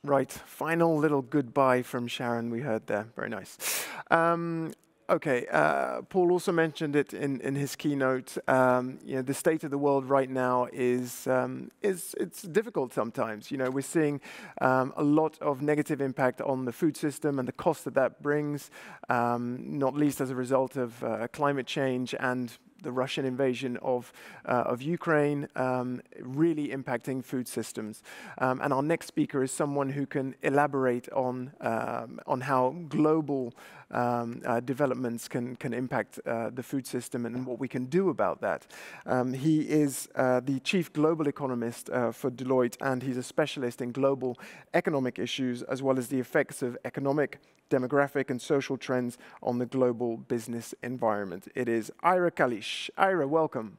Right. Final little goodbye from Sharon we heard there. Very nice. Um, okay. Uh, Paul also mentioned it in, in his keynote. Um, you know, the state of the world right now is, um, is it's difficult sometimes. You know, we're seeing um, a lot of negative impact on the food system and the cost that that brings, um, not least as a result of uh, climate change and the Russian invasion of, uh, of Ukraine, um, really impacting food systems. Um, and our next speaker is someone who can elaborate on, um, on how global um, uh, developments can, can impact uh, the food system and what we can do about that. Um, he is uh, the chief global economist uh, for Deloitte, and he's a specialist in global economic issues as well as the effects of economic demographic and social trends on the global business environment. It is Ira Kalish. Ira, welcome.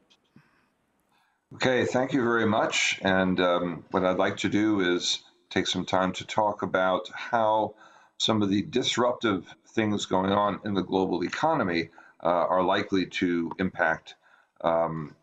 Okay, thank you very much. And um, what I'd like to do is take some time to talk about how some of the disruptive things going on in the global economy uh, are likely to impact um,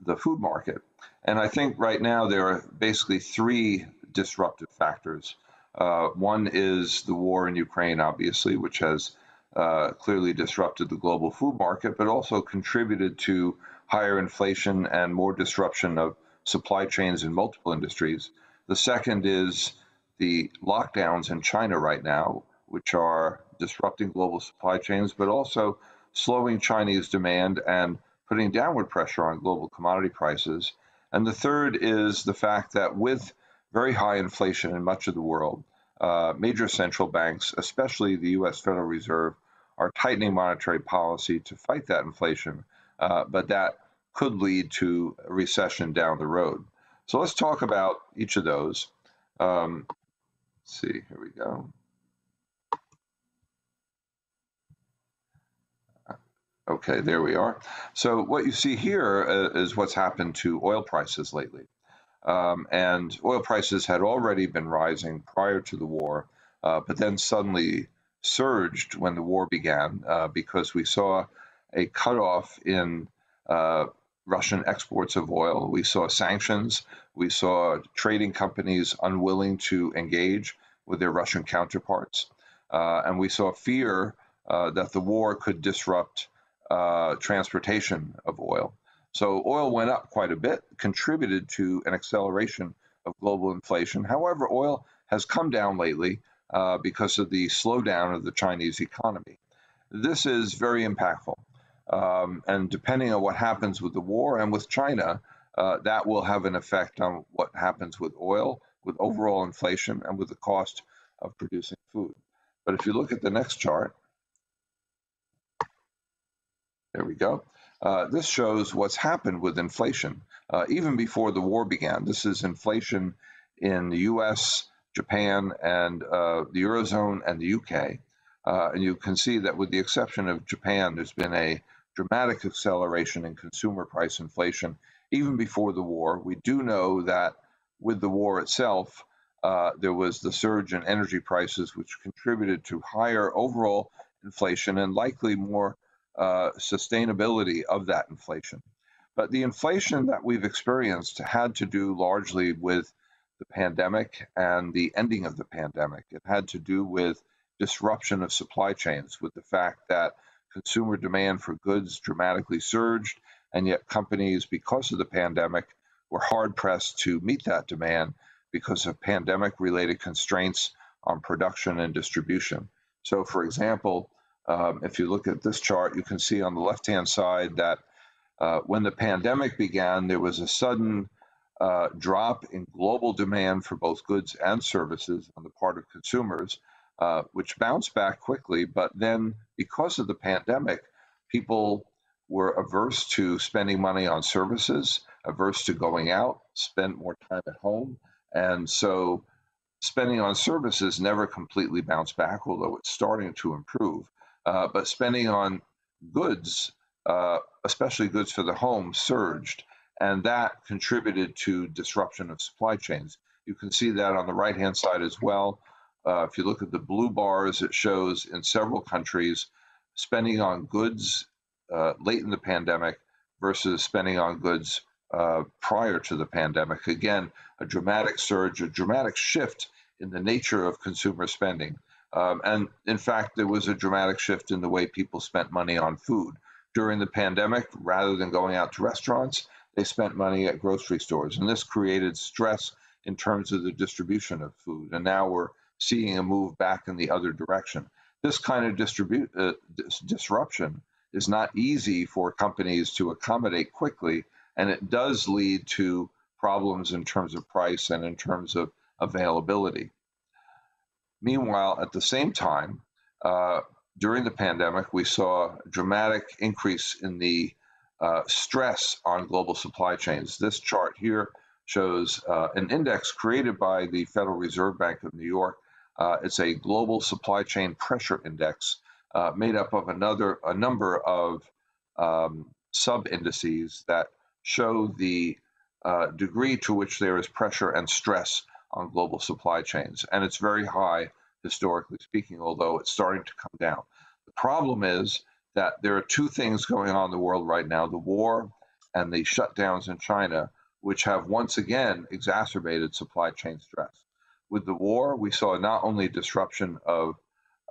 the food market. And I think right now there are basically three disruptive factors uh, one is the war in Ukraine, obviously, which has uh, clearly disrupted the global food market, but also contributed to higher inflation and more disruption of supply chains in multiple industries. The second is the lockdowns in China right now, which are disrupting global supply chains, but also slowing Chinese demand and putting downward pressure on global commodity prices. And the third is the fact that with very high inflation in much of the world. Uh, major central banks, especially the U.S. Federal Reserve, are tightening monetary policy to fight that inflation, uh, but that could lead to a recession down the road. So let's talk about each of those. Um, let's see, here we go. Okay, there we are. So what you see here uh, is what's happened to oil prices lately. Um, and oil prices had already been rising prior to the war, uh, but then suddenly surged when the war began uh, because we saw a cutoff in uh, Russian exports of oil. We saw sanctions. We saw trading companies unwilling to engage with their Russian counterparts. Uh, and we saw fear uh, that the war could disrupt uh, transportation of oil. So oil went up quite a bit, contributed to an acceleration of global inflation. However, oil has come down lately uh, because of the slowdown of the Chinese economy. This is very impactful. Um, and depending on what happens with the war and with China, uh, that will have an effect on what happens with oil, with overall inflation, and with the cost of producing food. But if you look at the next chart, there we go. Uh, this shows what's happened with inflation uh, even before the war began. This is inflation in the US, Japan, and uh, the Eurozone and the UK. Uh, and you can see that with the exception of Japan, there's been a dramatic acceleration in consumer price inflation even before the war. We do know that with the war itself, uh, there was the surge in energy prices, which contributed to higher overall inflation and likely more uh, sustainability of that inflation. But the inflation that we've experienced had to do largely with the pandemic and the ending of the pandemic. It had to do with disruption of supply chains, with the fact that consumer demand for goods dramatically surged, and yet companies, because of the pandemic, were hard pressed to meet that demand because of pandemic related constraints on production and distribution. So, for example, um, if you look at this chart, you can see on the left hand side that uh, when the pandemic began, there was a sudden uh, drop in global demand for both goods and services on the part of consumers, uh, which bounced back quickly. But then, because of the pandemic, people were averse to spending money on services, averse to going out, spend more time at home. And so, spending on services never completely bounced back, although it's starting to improve. Uh, but spending on goods uh, especially goods for the home, surged, and that contributed to disruption of supply chains. You can see that on the right hand side as well. Uh, if you look at the blue bars, it shows in several countries spending on goods uh, late in the pandemic versus spending on goods uh, prior to the pandemic. Again, a dramatic surge, a dramatic shift in the nature of consumer spending. Um, and in fact, there was a dramatic shift in the way people spent money on food during the pandemic, rather than going out to restaurants, they spent money at grocery stores. And this created stress in terms of the distribution of food. And now we're seeing a move back in the other direction. This kind of distribute, uh, dis- disruption is not easy for companies to accommodate quickly, and it does lead to problems in terms of price and in terms of availability. Meanwhile, at the same time, uh, during the pandemic, we saw a dramatic increase in the uh, stress on global supply chains. This chart here shows uh, an index created by the Federal Reserve Bank of New York. Uh, it's a global supply chain pressure index uh, made up of another a number of um, sub indices that show the uh, degree to which there is pressure and stress on global supply chains, and it's very high historically speaking, although it's starting to come down. The problem is that there are two things going on in the world right now the war and the shutdowns in China, which have once again exacerbated supply chain stress. With the war, we saw not only disruption of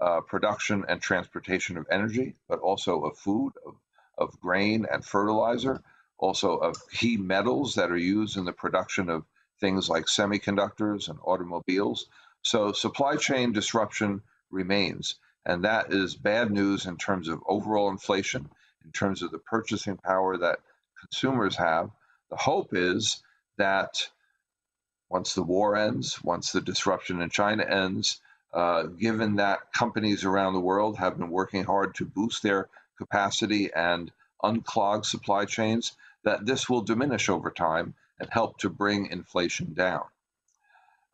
uh, production and transportation of energy, but also of food, of, of grain and fertilizer, also of key metals that are used in the production of things like semiconductors and automobiles. So supply chain disruption remains. And that is bad news in terms of overall inflation, in terms of the purchasing power that consumers have. The hope is that once the war ends, once the disruption in China ends, uh, given that companies around the world have been working hard to boost their capacity and unclog supply chains, that this will diminish over time and help to bring inflation down.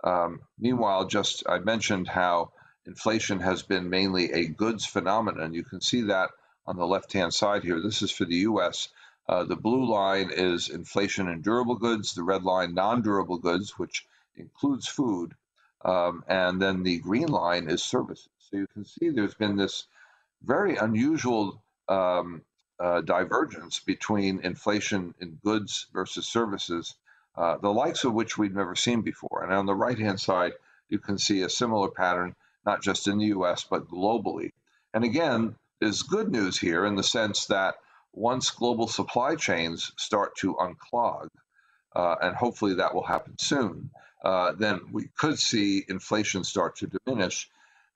Um, meanwhile, just I mentioned how inflation has been mainly a goods phenomenon. You can see that on the left hand side here. This is for the US. Uh, the blue line is inflation in durable goods, the red line, non durable goods, which includes food. Um, and then the green line is services. So you can see there's been this very unusual um, uh, divergence between inflation in goods versus services uh, the likes of which we've never seen before. And on the right hand side, you can see a similar pattern, not just in the US, but globally. And again, there's good news here in the sense that once global supply chains start to unclog, uh, and hopefully that will happen soon, uh, then we could see inflation start to diminish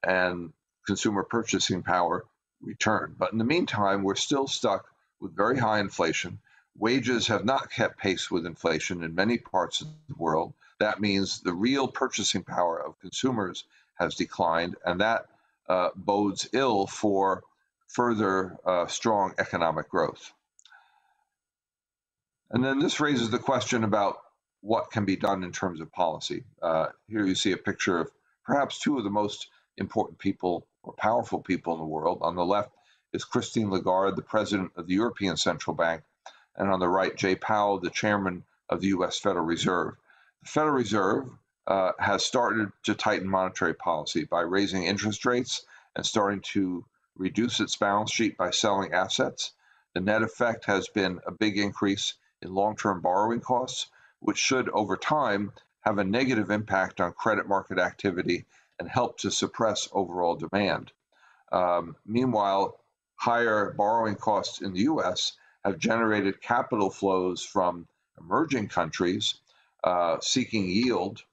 and consumer purchasing power return. But in the meantime, we're still stuck with very high inflation Wages have not kept pace with inflation in many parts of the world. That means the real purchasing power of consumers has declined, and that uh, bodes ill for further uh, strong economic growth. And then this raises the question about what can be done in terms of policy. Uh, here you see a picture of perhaps two of the most important people or powerful people in the world. On the left is Christine Lagarde, the president of the European Central Bank, and on the right, Jay Powell, the chairman of the U.S. Federal Reserve. The Federal Reserve uh, has started to tighten monetary policy by raising interest rates and starting to reduce its balance sheet by selling assets. The net effect has been a big increase in long term borrowing costs, which should, over time, have a negative impact on credit market activity and help to suppress overall demand. Um, meanwhile, higher borrowing costs in the US have generated capital flows from emerging countries uh, seeking yield,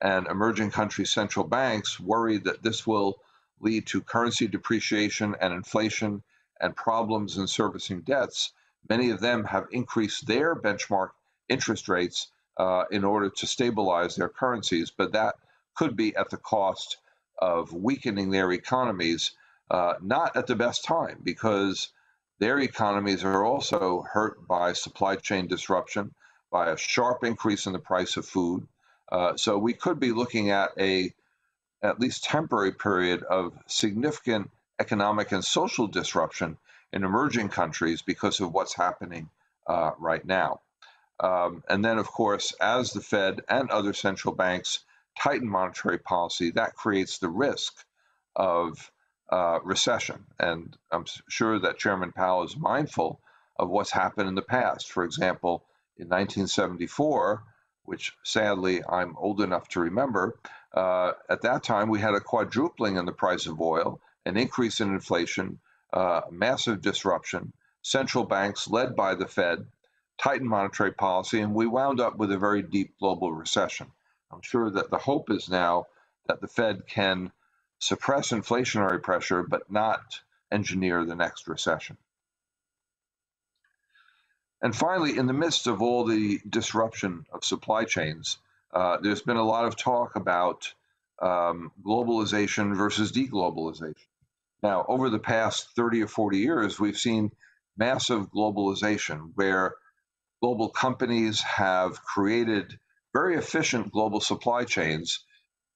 and emerging country central banks worry that this will lead to currency depreciation and inflation and problems in servicing debts. Many of them have increased their benchmark interest rates uh, in order to stabilize their currencies, but that could be at the cost of weakening their economies, uh, not at the best time, because their economies are also hurt by supply chain disruption, by a sharp increase in the price of food. Uh, so we could be looking at a at least temporary period of significant economic and social disruption in emerging countries because of what's happening uh, right now. Um, and then, of course, as the Fed and other central banks tighten monetary policy, that creates the risk of uh, recession. And I'm sure that Chairman Powell is mindful of what's happened in the past. For example, in 1974, which sadly I'm old enough to remember, uh, at that time we had a quadrupling in the price of oil, an increase in inflation, uh, massive disruption. Central banks, led by the Fed, tightened monetary policy, and we wound up with a very deep global recession. I'm sure that the hope is now that the Fed can suppress inflationary pressure but not engineer the next recession. And finally, in the midst of all the disruption of supply chains, uh, there's been a lot of talk about um, globalization versus deglobalization. Now, over the past 30 or 40 years, we've seen massive globalization where global companies have created very efficient global supply chains,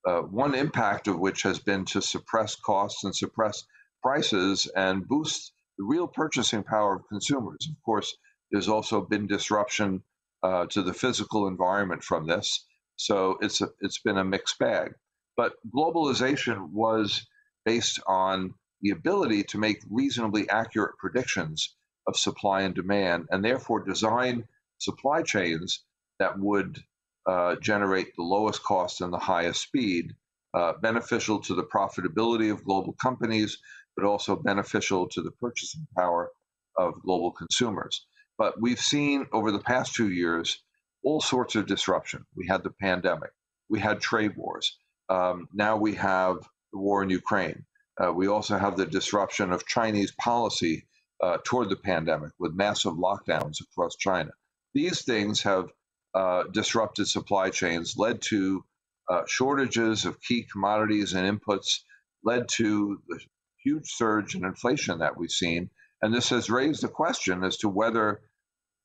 uh, one impact of which has been to suppress costs and suppress prices and boost the real purchasing power of consumers. Of course, there's also been disruption uh, to the physical environment from this. So it's a, it's been a mixed bag. But globalization was based on the ability to make reasonably accurate predictions of supply and demand, and therefore design supply chains that would uh, generate the lowest cost and the highest speed, uh, beneficial to the profitability of global companies, but also beneficial to the purchasing power of global consumers. But we've seen over the past two years all sorts of disruption. We had the pandemic, we had trade wars. Um, now we have the war in Ukraine. Uh, we also have the disruption of Chinese policy uh, toward the pandemic with massive lockdowns across China. These things have uh, disrupted supply chains, led to uh, shortages of key commodities and inputs, led to the huge surge in inflation that we've seen, and this has raised the question as to whether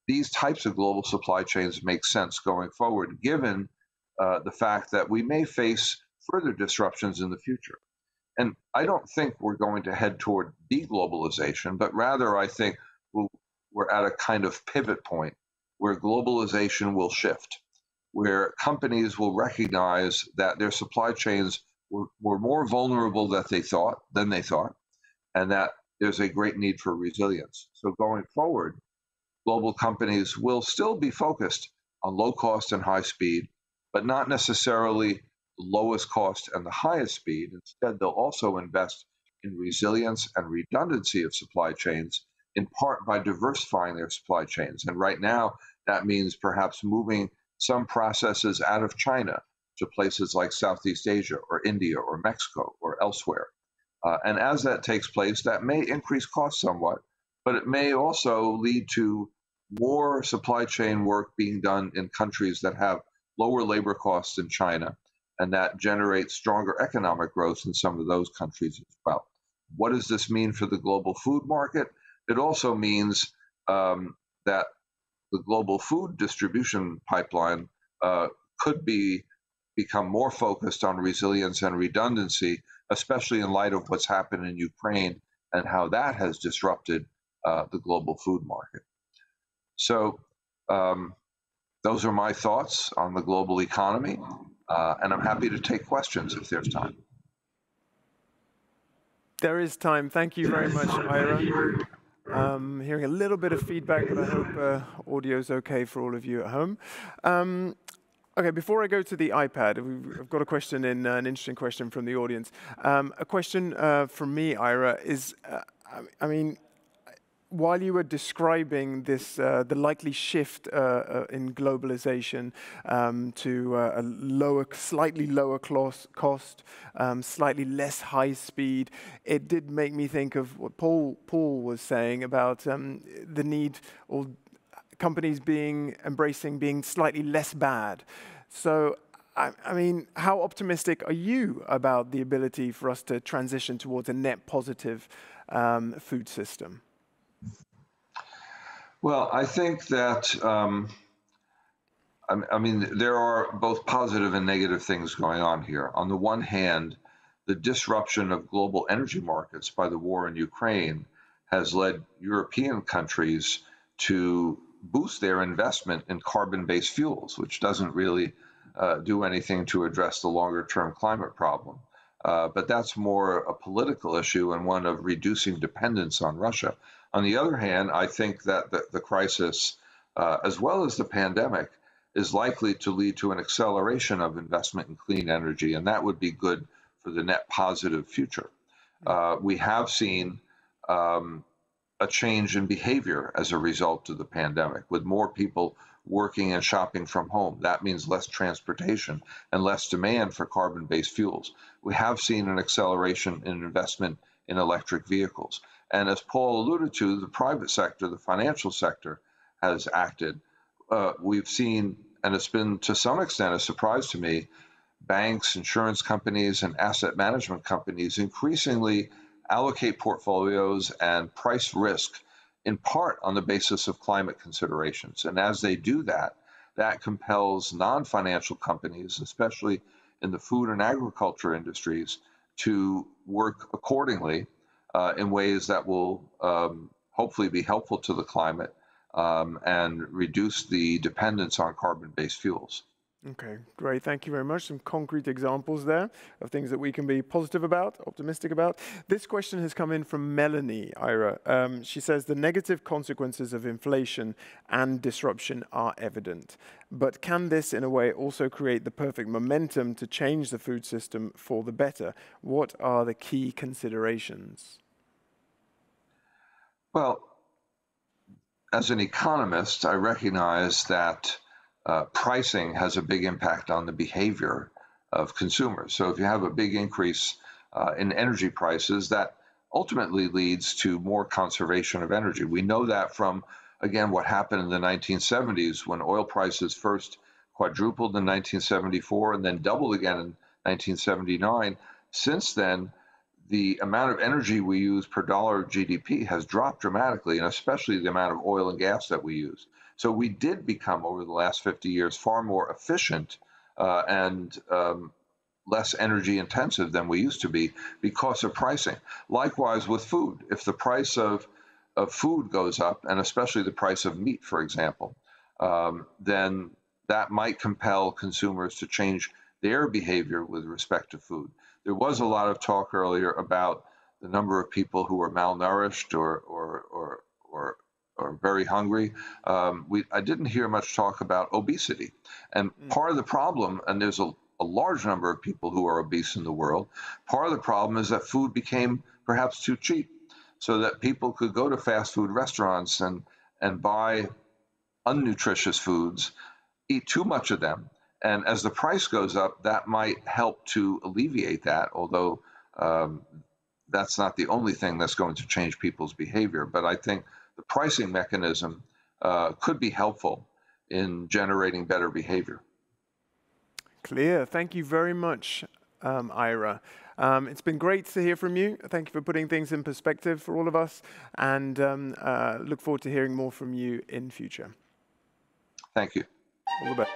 these types of global supply chains make sense going forward, given uh, the fact that we may face further disruptions in the future. And I don't think we're going to head toward deglobalization, but rather I think we we are at a kind of pivot point where globalization will shift, where companies will recognize that their supply chains were, were more vulnerable than they thought than they thought, and that there's a great need for resilience. So going forward, global companies will still be focused on low cost and high speed, but not necessarily the lowest cost and the highest speed. Instead, they'll also invest in resilience and redundancy of supply chains, in part by diversifying their supply chains. And right now, that means perhaps moving some processes out of China to places like Southeast Asia or India or Mexico or elsewhere. Uh, and as that takes place, that may increase costs somewhat, but it may also lead to more supply chain work being done in countries that have lower labor costs than China, and that generates stronger economic growth in some of those countries as well. What does this mean for the global food market? It also means um, that the global food distribution pipeline uh, could be become more focused on resilience and redundancy especially in light of what's happened in Ukraine and how that has disrupted uh, the global food market. So, um, those are my thoughts on the global economy, uh, and I'm happy to take questions if there's time. There is time. Thank you very much, Ira. Um, hearing a little bit of feedback, but I hope uh, audio is okay for all of you at home. Um, okay, before I go to the iPad, I've got a question in, uh, an interesting question from the audience. Um, a question uh, from me, Ira, is, uh, I mean, while you were describing this, uh, the likely shift uh, uh, in globalization um, to uh, a lower, slightly lower cost, um, slightly less high speed, it did make me think of what Paul Paul was saying about um, the need or companies being embracing being slightly less bad. So. I, I mean, how optimistic are you about the ability for us to transition towards a net positive um, food system? Well, I think that, um, I, I mean, there are both positive and negative things going on here. On the one hand, the disruption of global energy markets by the war in Ukraine has led European countries to boost their investment in carbon based fuels, which doesn't really uh, do anything to address the longer term climate problem. Uh, but that's more a political issue and one of reducing dependence on Russia. On the other hand, I think that the, the crisis, uh, as well as the pandemic, is likely to lead to an acceleration of investment in clean energy, and that would be good for the net positive future. Uh, we have seen um, a change in behavior as a result of the pandemic, with more people working and shopping from home. That means less transportation and less demand for carbon based fuels. We have seen an acceleration in investment in electric vehicles. And as Paul alluded to, the private sector, the financial sector, has acted. Uh, we've seen, and it's been to some extent a surprise to me, banks, insurance companies, and asset management companies increasingly allocate portfolios and price risk in part on the basis of climate considerations. And as they do that, that compels non financial companies, especially in the food and agriculture industries, to work accordingly uh, in ways that will um, hopefully be helpful to the climate um, and reduce the dependence on carbon based fuels. Okay, great. Thank you very much. Some concrete examples there of things that we can be positive about, optimistic about. This question has come in from Melanie Ira. Um, she says the negative consequences of inflation and disruption are evident. But can this, in a way, also create the perfect momentum to change the food system for the better? What are the key considerations? Well, as an economist, I recognize that uh, pricing has a big impact on the behavior of consumers. So if you have a big increase uh, in energy prices, that ultimately leads to more conservation of energy. We know that from, again, what happened in the 1970s when oil prices first quadrupled in 1974 and then doubled again in 1979. Since then, the amount of energy we use per dollar of GDP has dropped dramatically, and especially the amount of oil and gas that we use. So we did become, over the last 50 years, far more efficient uh, and um, less energy intensive than we used to be because of pricing. Likewise with food. If the price of, of food goes up, and especially the price of meat, for example, um, then that might compel consumers to change their behavior with respect to food. There was a lot of talk earlier about the number of people who are malnourished or, or, or, or or very hungry. Um, we, I didn't hear much talk about obesity. And mm. part of the problem, and there's a, a large number of people who are obese in the world, part of the problem is that food became perhaps too cheap so that people could go to fast food restaurants and, and buy unnutritious foods, eat too much of them. And as the price goes up, that might help to alleviate that, although um, that's not the only thing that's going to change people's behavior. But I think the pricing mechanism uh, could be helpful in generating better behavior. Clear. Thank you very much, um, Ira. Um, it's been great to hear from you. Thank you for putting things in perspective for all of us, and um, uh, look forward to hearing more from you in future. Thank you. All the best.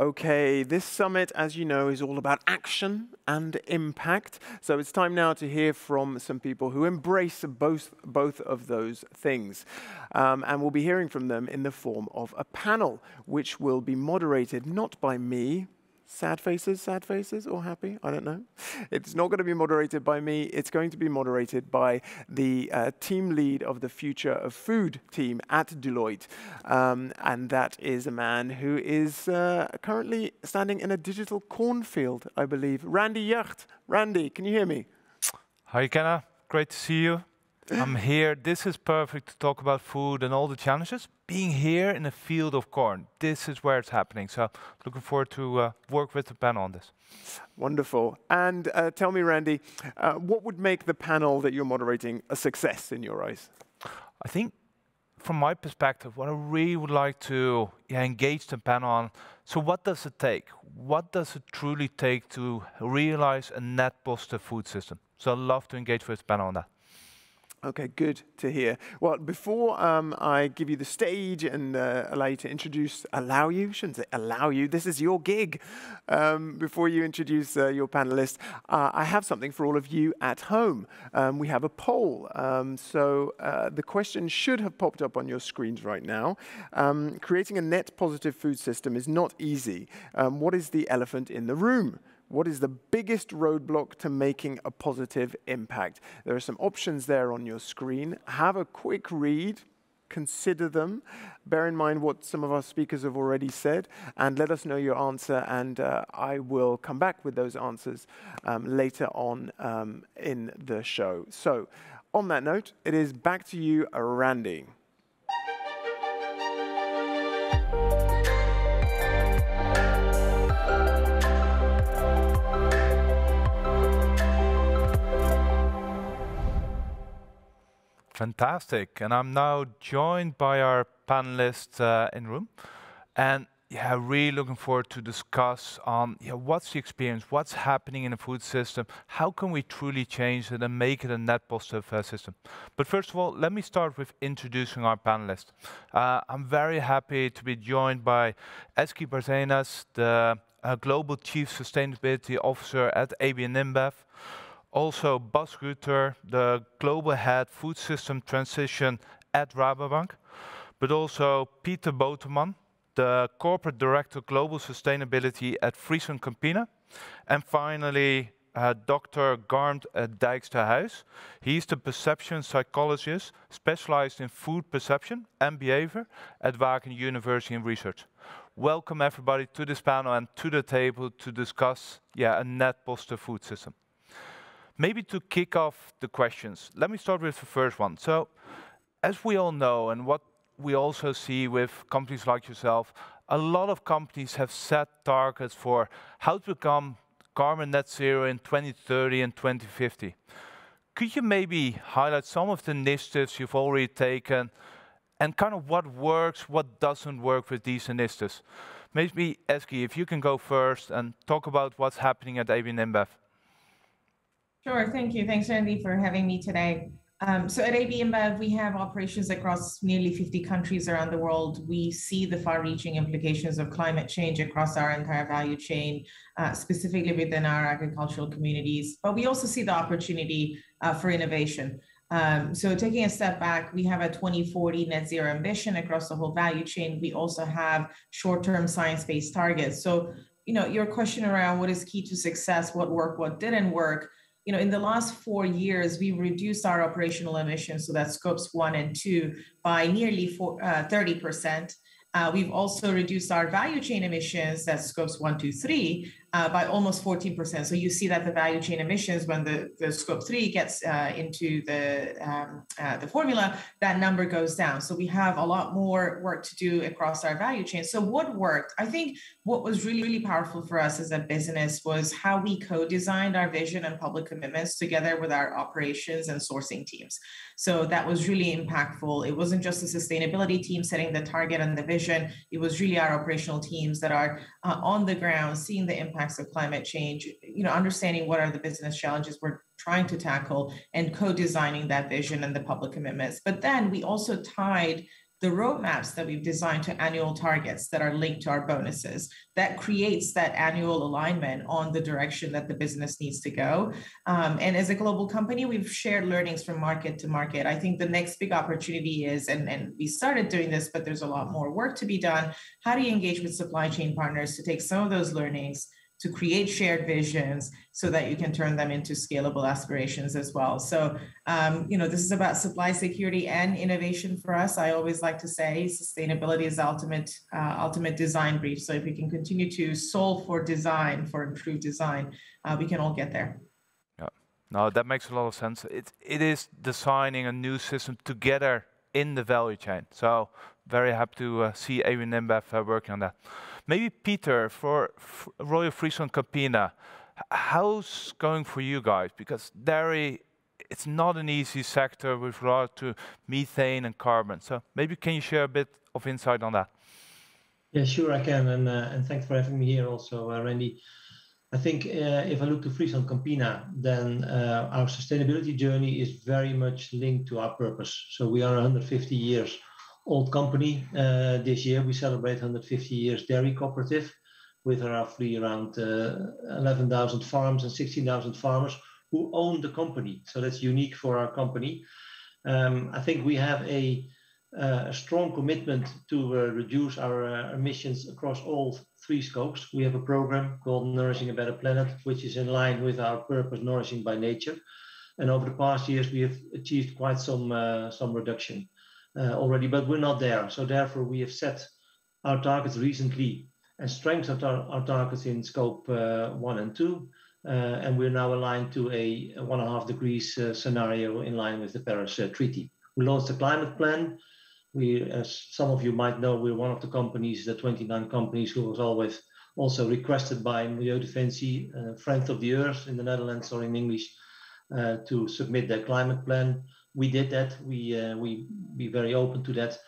Okay, this summit, as you know, is all about action and impact. So it's time now to hear from some people who embrace both, both of those things. Um, and we'll be hearing from them in the form of a panel, which will be moderated not by me, sad faces, sad faces, or happy? I don't know. It's not going to be moderated by me. It's going to be moderated by the uh, team lead of the Future of Food team at Deloitte. Um, and that is a man who is uh, currently standing in a digital cornfield, I believe. Randy Jagt. Randy, can you hear me? Hi, Kenna. Great to see you. I'm here. This is perfect to talk about food and all the challenges. Being here in a field of corn, this is where it's happening. So looking forward to uh, work with the panel on this. Wonderful. And uh, tell me, Randy, uh, what would make the panel that you're moderating a success in your eyes? I think from my perspective, what I really would like to yeah, engage the panel on, so what does it take? What does it truly take to realize a net positive food system? So I'd love to engage with the panel on that. Okay, good to hear. Well, before um, I give you the stage and uh, allow you to introduce, allow you, shouldn't say allow you, this is your gig. Um, before you introduce uh, your panelists, uh, I have something for all of you at home. Um, we have a poll. Um, so uh, the question should have popped up on your screens right now. Um, creating a net positive food system is not easy. Um, what is the elephant in the room? What is the biggest roadblock to making a positive impact? There are some options there on your screen. Have a quick read, consider them, bear in mind what some of our speakers have already said, and let us know your answer, and uh, I will come back with those answers um, later on um, in the show. So, on that note, it is back to you, Randy. Fantastic. And I'm now joined by our panelists uh, in room. And yeah, really looking forward to discuss on yeah, what's the experience, what's happening in the food system, how can we truly change it and make it a net positive uh, system. But first of all, let me start with introducing our panelists. Uh, I'm very happy to be joined by Ezgi Bárcenas, the uh, Global Chief Sustainability Officer at AB InBev, also Bas Ruter, the Global Head Food System Transition at Rabobank, but also Peter Boterman, the Corporate Director Global Sustainability at FrieslandCampina. And finally, uh, Dr. Garmt uh, Dijksterhuis. He's the perception psychologist specialized in food perception and behavior at Wageningen University and Research. Welcome everybody to this panel and to the table to discuss yeah, a net positive food system. Maybe to kick off the questions, let me start with the first one. So, as we all know, and what we also see with companies like yourself, a lot of companies have set targets for how to become carbon net zero in 2030 and 2050. Could you maybe highlight some of the initiatives you've already taken and kind of what works, what doesn't work with these initiatives? Maybe, Ezgi, if you can go first and talk about what's happening at AB InBev. Sure. Thank you. Thanks, Andy, for having me today. Um, so at AB InBev, we have operations across nearly 50 countries around the world. We see the far-reaching implications of climate change across our entire value chain, uh, specifically within our agricultural communities. But we also see the opportunity uh, for innovation. Um, so taking a step back, we have a 2040 net zero ambition across the whole value chain. We also have short-term science-based targets. So, you know, your question around what is key to success, what worked, what didn't work, you know, in the last four years, we've reduced our operational emissions, so that's scopes one and two, by nearly four, uh, 30%. Uh, we've also reduced our value chain emissions, that's scopes one, two, three, uh, by almost 14%. So you see that the value chain emissions, when the, the scope three gets uh, into the, um, uh, the formula, that number goes down. So we have a lot more work to do across our value chain. So what worked? I think what was really, really powerful for us as a business was how we co-designed our vision and public commitments together with our operations and sourcing teams. So that was really impactful. It wasn't just the sustainability team setting the target and the vision. It was really our operational teams that are uh, on the ground, seeing the impact impacts of climate change, you know, understanding what are the business challenges we're trying to tackle and co-designing that vision and the public commitments. But then we also tied the roadmaps that we've designed to annual targets that are linked to our bonuses. That creates that annual alignment on the direction that the business needs to go. Um, and as a global company, we've shared learnings from market to market. I think the next big opportunity is, and, and we started doing this, but there's a lot more work to be done. How do you engage with supply chain partners to take some of those learnings? To create shared visions so that you can turn them into scalable aspirations as well. So, um, you know, this is about supply security and innovation for us. I always like to say sustainability is ultimate, uh, ultimate design brief. So if we can continue to solve for design, for improved design, uh, we can all get there. Yeah, no, that makes a lot of sense. It, it is designing a new system together in the value chain. So very happy to uh, see InBev uh, working on that. Maybe Peter, for Royal Friesland Campina, how's going for you guys? Because dairy, it's not an easy sector with regard to methane and carbon. So maybe can you share a bit of insight on that? Yeah, sure, I can. And, uh, and thanks for having me here also, uh, Randy. I think uh, if I look to Friesland Campina, then uh, our sustainability journey is very much linked to our purpose. So we are 150 years old company. Uh, this year we celebrate 150 years dairy cooperative with roughly around uh, 11,000 farms and 16,000 farmers who own the company. So that's unique for our company. Um, I think we have a, uh, a strong commitment to uh, reduce our uh, emissions across all three scopes. We have a program called Nourishing a Better Planet, which is in line with our purpose, Nourishing by Nature. And over the past years, we have achieved quite some, uh, some reduction. Uh, already, but we're not there. So therefore, we have set our targets recently and strengthened our, our targets in scope uh, one and two. Uh, and we're now aligned to a, one and a half degrees scenario in line with the Paris Treaty. We launched a climate plan. We, as some of you might know, we're one of the companies, the 29 companies who was always also requested by Milieudefensie, uh, Friends of the Earth in the Netherlands or in English, uh, to submit their climate plan we did that. We uh, we be very open to that,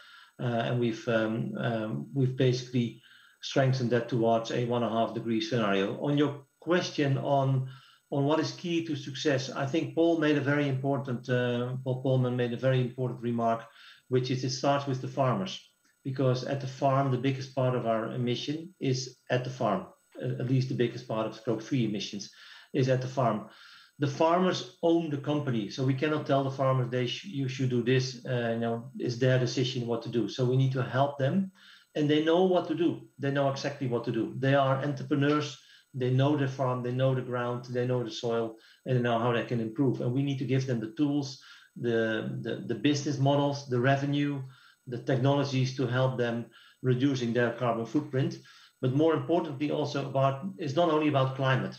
uh, and we've um, um, we've basically strengthened that towards a one and a half degree scenario. On your question on on what is key to success, I think Paul made a very important uh, Paul Polman made a very important remark, which is it starts with the farmers because at the farm the biggest part of our emission is at the farm. At least the biggest part of scope three emissions is at the farm the farmers own the company, so we cannot tell the farmers they sh- you should do this. Uh, you know, it's their decision what to do. So we need to help them, and they know what to do. They know exactly what to do. They are entrepreneurs. They know the farm. They know the ground. They know the soil, and they know how they can improve. And we need to give them the tools, the the, the business models, the revenue, the technologies to help them reducing their carbon footprint. But more importantly, also about it's not only about climate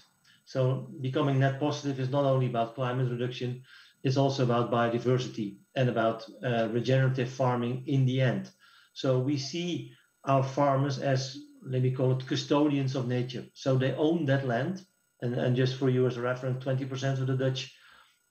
so becoming net positive is not only about climate reduction, it's also about biodiversity and about uh, regenerative farming in the end. So we see our farmers as, let me call it, custodians of nature. So they own that land. And, and just for you as a reference, 20% of the Dutch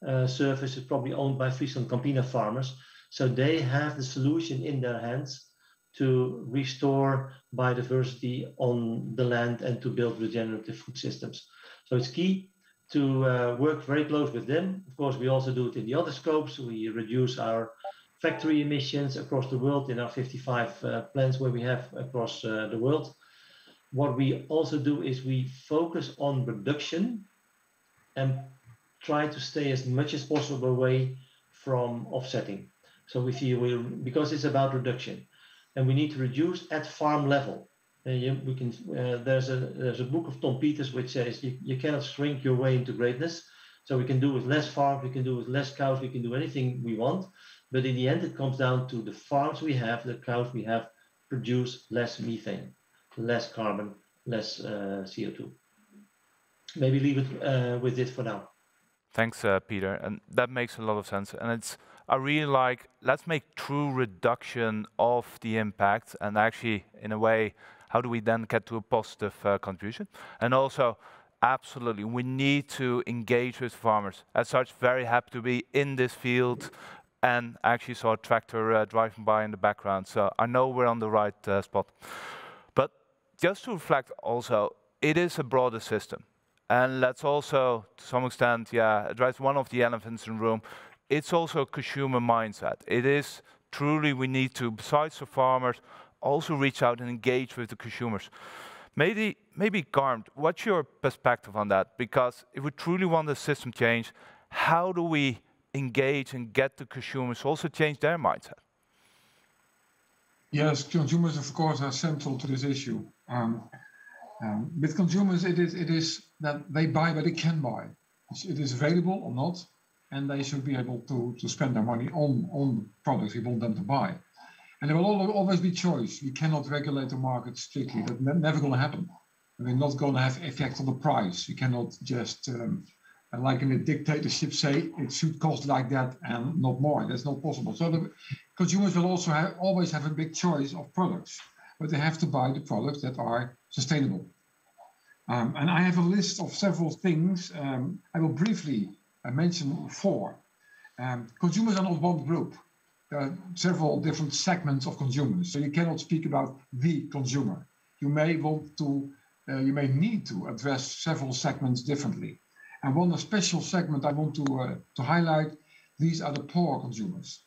uh, surface is probably owned by Friesland Campina farmers. So they have the solution in their hands to restore biodiversity on the land and to build regenerative food systems. So it's key to uh, work very close with them. Of course, we also do it in the other scopes. We reduce our factory emissions across the world in our 55 uh, plants where we have across uh, the world. What we also do is we focus on reduction and try to stay as much as possible away from offsetting. So we feel we because it's about reduction, and we need to reduce at farm level. Uh, you, we can, uh, there's, a, there's a book of Tom Peters which says you, you cannot shrink your way into greatness. So we can do with less farms, we can do with less cows, we can do anything we want. But in the end, it comes down to the farms we have, the cows we have, produce less methane, less carbon, less uh, CO2. Maybe leave it uh, with this for now. Thanks, uh, Peter. And that makes a lot of sense. And it's I really like let's make true reduction of the impact and actually in a way how do we then get to a positive uh, contribution? And also, absolutely, we need to engage with farmers. As such, very happy to be in this field and actually saw a tractor uh, driving by in the background. So I know we're on the right uh, spot. But just to reflect also, it is a broader system. And let's also, to some extent, yeah, address one of the elephants in the room. It's also a consumer mindset. It is truly we need to, besides the farmers, also reach out and engage with the consumers. Maybe, maybe Garmt, what's your perspective on that? Because if we truly want the system change, how do we engage and get the consumers also change their mindset? Yes, consumers, of course, are central to this issue. Um, um, with consumers, it is, it is that they buy what they can buy. It is available or not, and they should be able to, to spend their money on, on products we want them to buy. And there will always be choice. We cannot regulate the market strictly. That's never going to happen. We're not going to have effect on the price. You cannot just, um, like in a dictatorship, say it should cost like that and not more. That's not possible. So the consumers will also have, always have a big choice of products, but they have to buy the products that are sustainable. Um, and I have a list of several things. Um, I will briefly uh, mention four. Um, consumers are not one group. There several different segments of consumers, so you cannot speak about the consumer. You may want to, uh, you may need to address several segments differently. And one special segment I want to uh, to highlight: these are the poor consumers.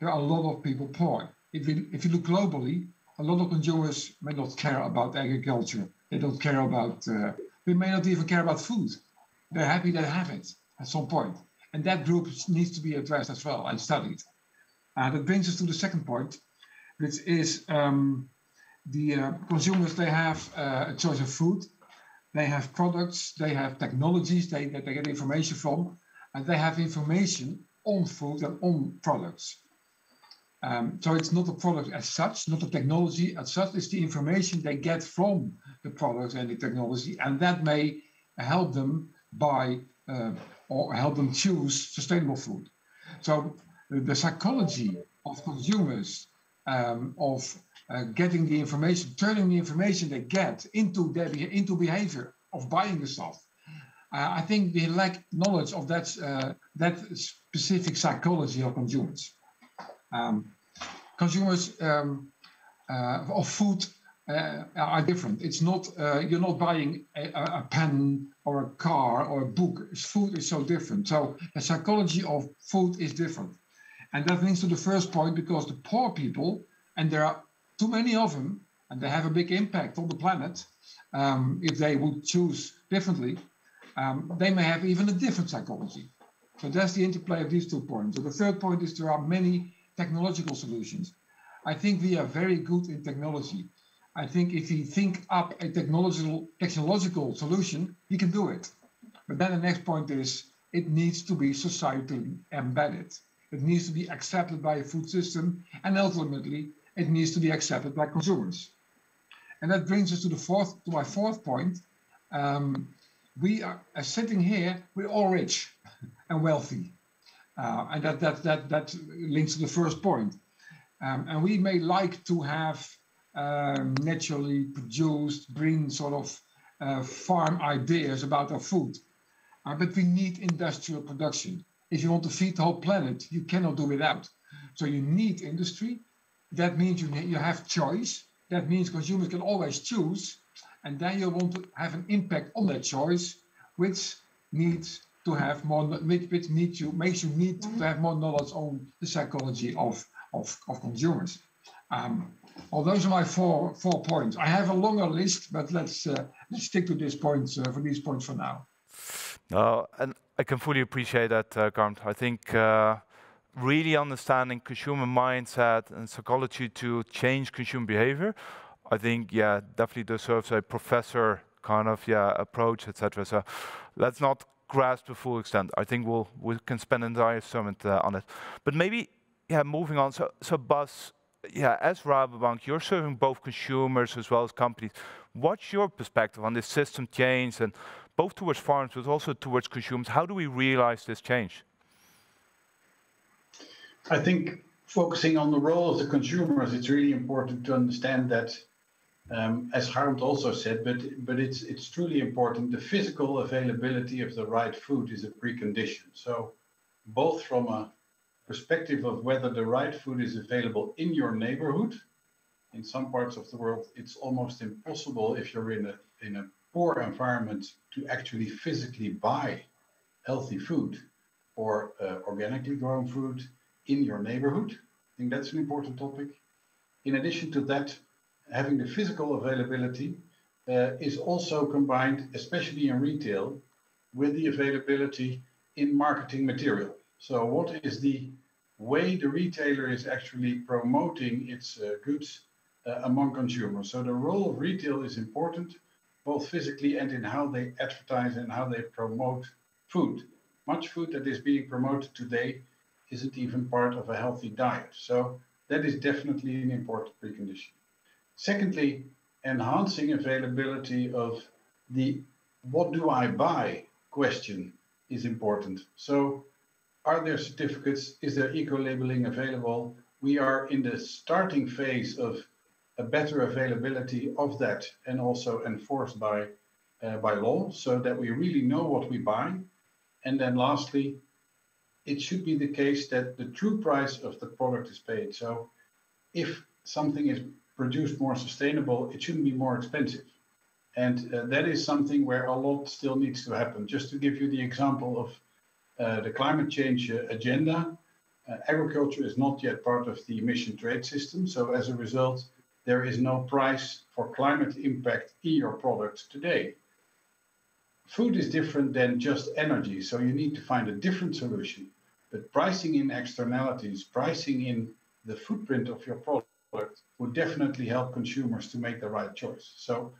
There are a lot of people poor. If you, if you look globally, a lot of consumers may not care about agriculture they don't care about, uh, they may not even care about food. They're happy they have it at some point. And that group needs to be addressed as well and studied. And that brings us to the second point, which is um, the uh, consumers, they have uh, a choice of food. They have products, they have technologies they, that they get information from, and they have information on food and on products. Um, so it's not a product as such, not a technology as such, it's the information they get from the products and the technology, and that may help them buy uh, or help them choose sustainable food. So the psychology of consumers, um, of uh, getting the information, turning the information they get into their into behavior of buying the stuff. Uh, I think they lack knowledge of that uh, that specific psychology of consumers. Um, consumers um, uh, of food uh, are different. It's not uh, you're not buying a, a, pen or a car or a book. Food is so different. So the psychology of food is different, and that links to the first point because the poor people, and there are too many of them, and they have a big impact on the planet. Um, if they would choose differently, um, they may have even a different psychology. So that's the interplay of these two points. So the third point is there are many technological solutions. I think we are very good in technology. I think if we think up a technological technological solution, we can do it. But then the next point is it needs to be societally embedded. It needs to be accepted by a food system, and ultimately it needs to be accepted by consumers. And that brings us to the fourth, to my fourth point. Um, we are sitting here, we're all rich and wealthy. Uh, and that, that, that, that links to the first point. Um, and we may like to have um, naturally produced, green sort of uh, farm ideas about our food. Uh, but we need industrial production. If you want to feed the whole planet, you cannot do without. So you need industry. That means you, you have choice. That means consumers can always choose. And then you want to have an impact on that choice, which needs to have more, which, which needs you, makes you need to have more knowledge on the psychology of, of, of consumers. Um, well, those are my four four points. I have a longer list, but let's uh, let's stick to these points uh, for these points for now. No, and I can fully appreciate that, uh, Garmt. I think uh, really understanding consumer mindset and psychology to change consumer behavior, I think, yeah, definitely deserves a professor kind of yeah approach, etc. So let's not grasp the full extent. I think we'll we can spend an entire summit uh, on it. But maybe yeah, moving on. So so Bas, yeah, as Rabobank, you're serving both consumers as well as companies. What's your perspective on this system change and both towards farmers but also towards consumers? How do we realize this change? I think focusing on the role of the consumers, it's really important to understand that, um, as Harm also said, but but it's it's truly important. The physical availability of the right food is a precondition. So, both from a perspective of whether the right food is available in your neighborhood. In some parts of the world, it's almost impossible if you're in a in a poor environment to actually physically buy healthy food or uh, organically grown food in your neighborhood. I think that's an important topic. In addition to that, having the physical availability uh, is also combined, especially in retail, with the availability in marketing material. So, what is the way the retailer is actually promoting its uh, goods uh, among consumers? So, the role of retail is important, both physically and in how they advertise and how they promote food. Much food that is being promoted today isn't even part of a healthy diet. So, that is definitely an important precondition. Secondly, enhancing availability of the what do I buy question is important. So, are there certificates? Is there eco labeling available? We are in the starting phase of a better availability of that and also enforced by uh, by law so that we really know what we buy. And then lastly, it should be the case that the true price of the product is paid. So if something is produced more sustainable, it shouldn't be more expensive. And uh, that is something where a lot still needs to happen. Just to give you the example of uh, the climate change uh, agenda, uh, agriculture is not yet part of the emission trade system. So as a result, there is no price for climate impact in your product today. Food is different than just energy, so you need to find a different solution. But pricing in externalities, pricing in the footprint of your product would definitely help consumers to make the right choice. So,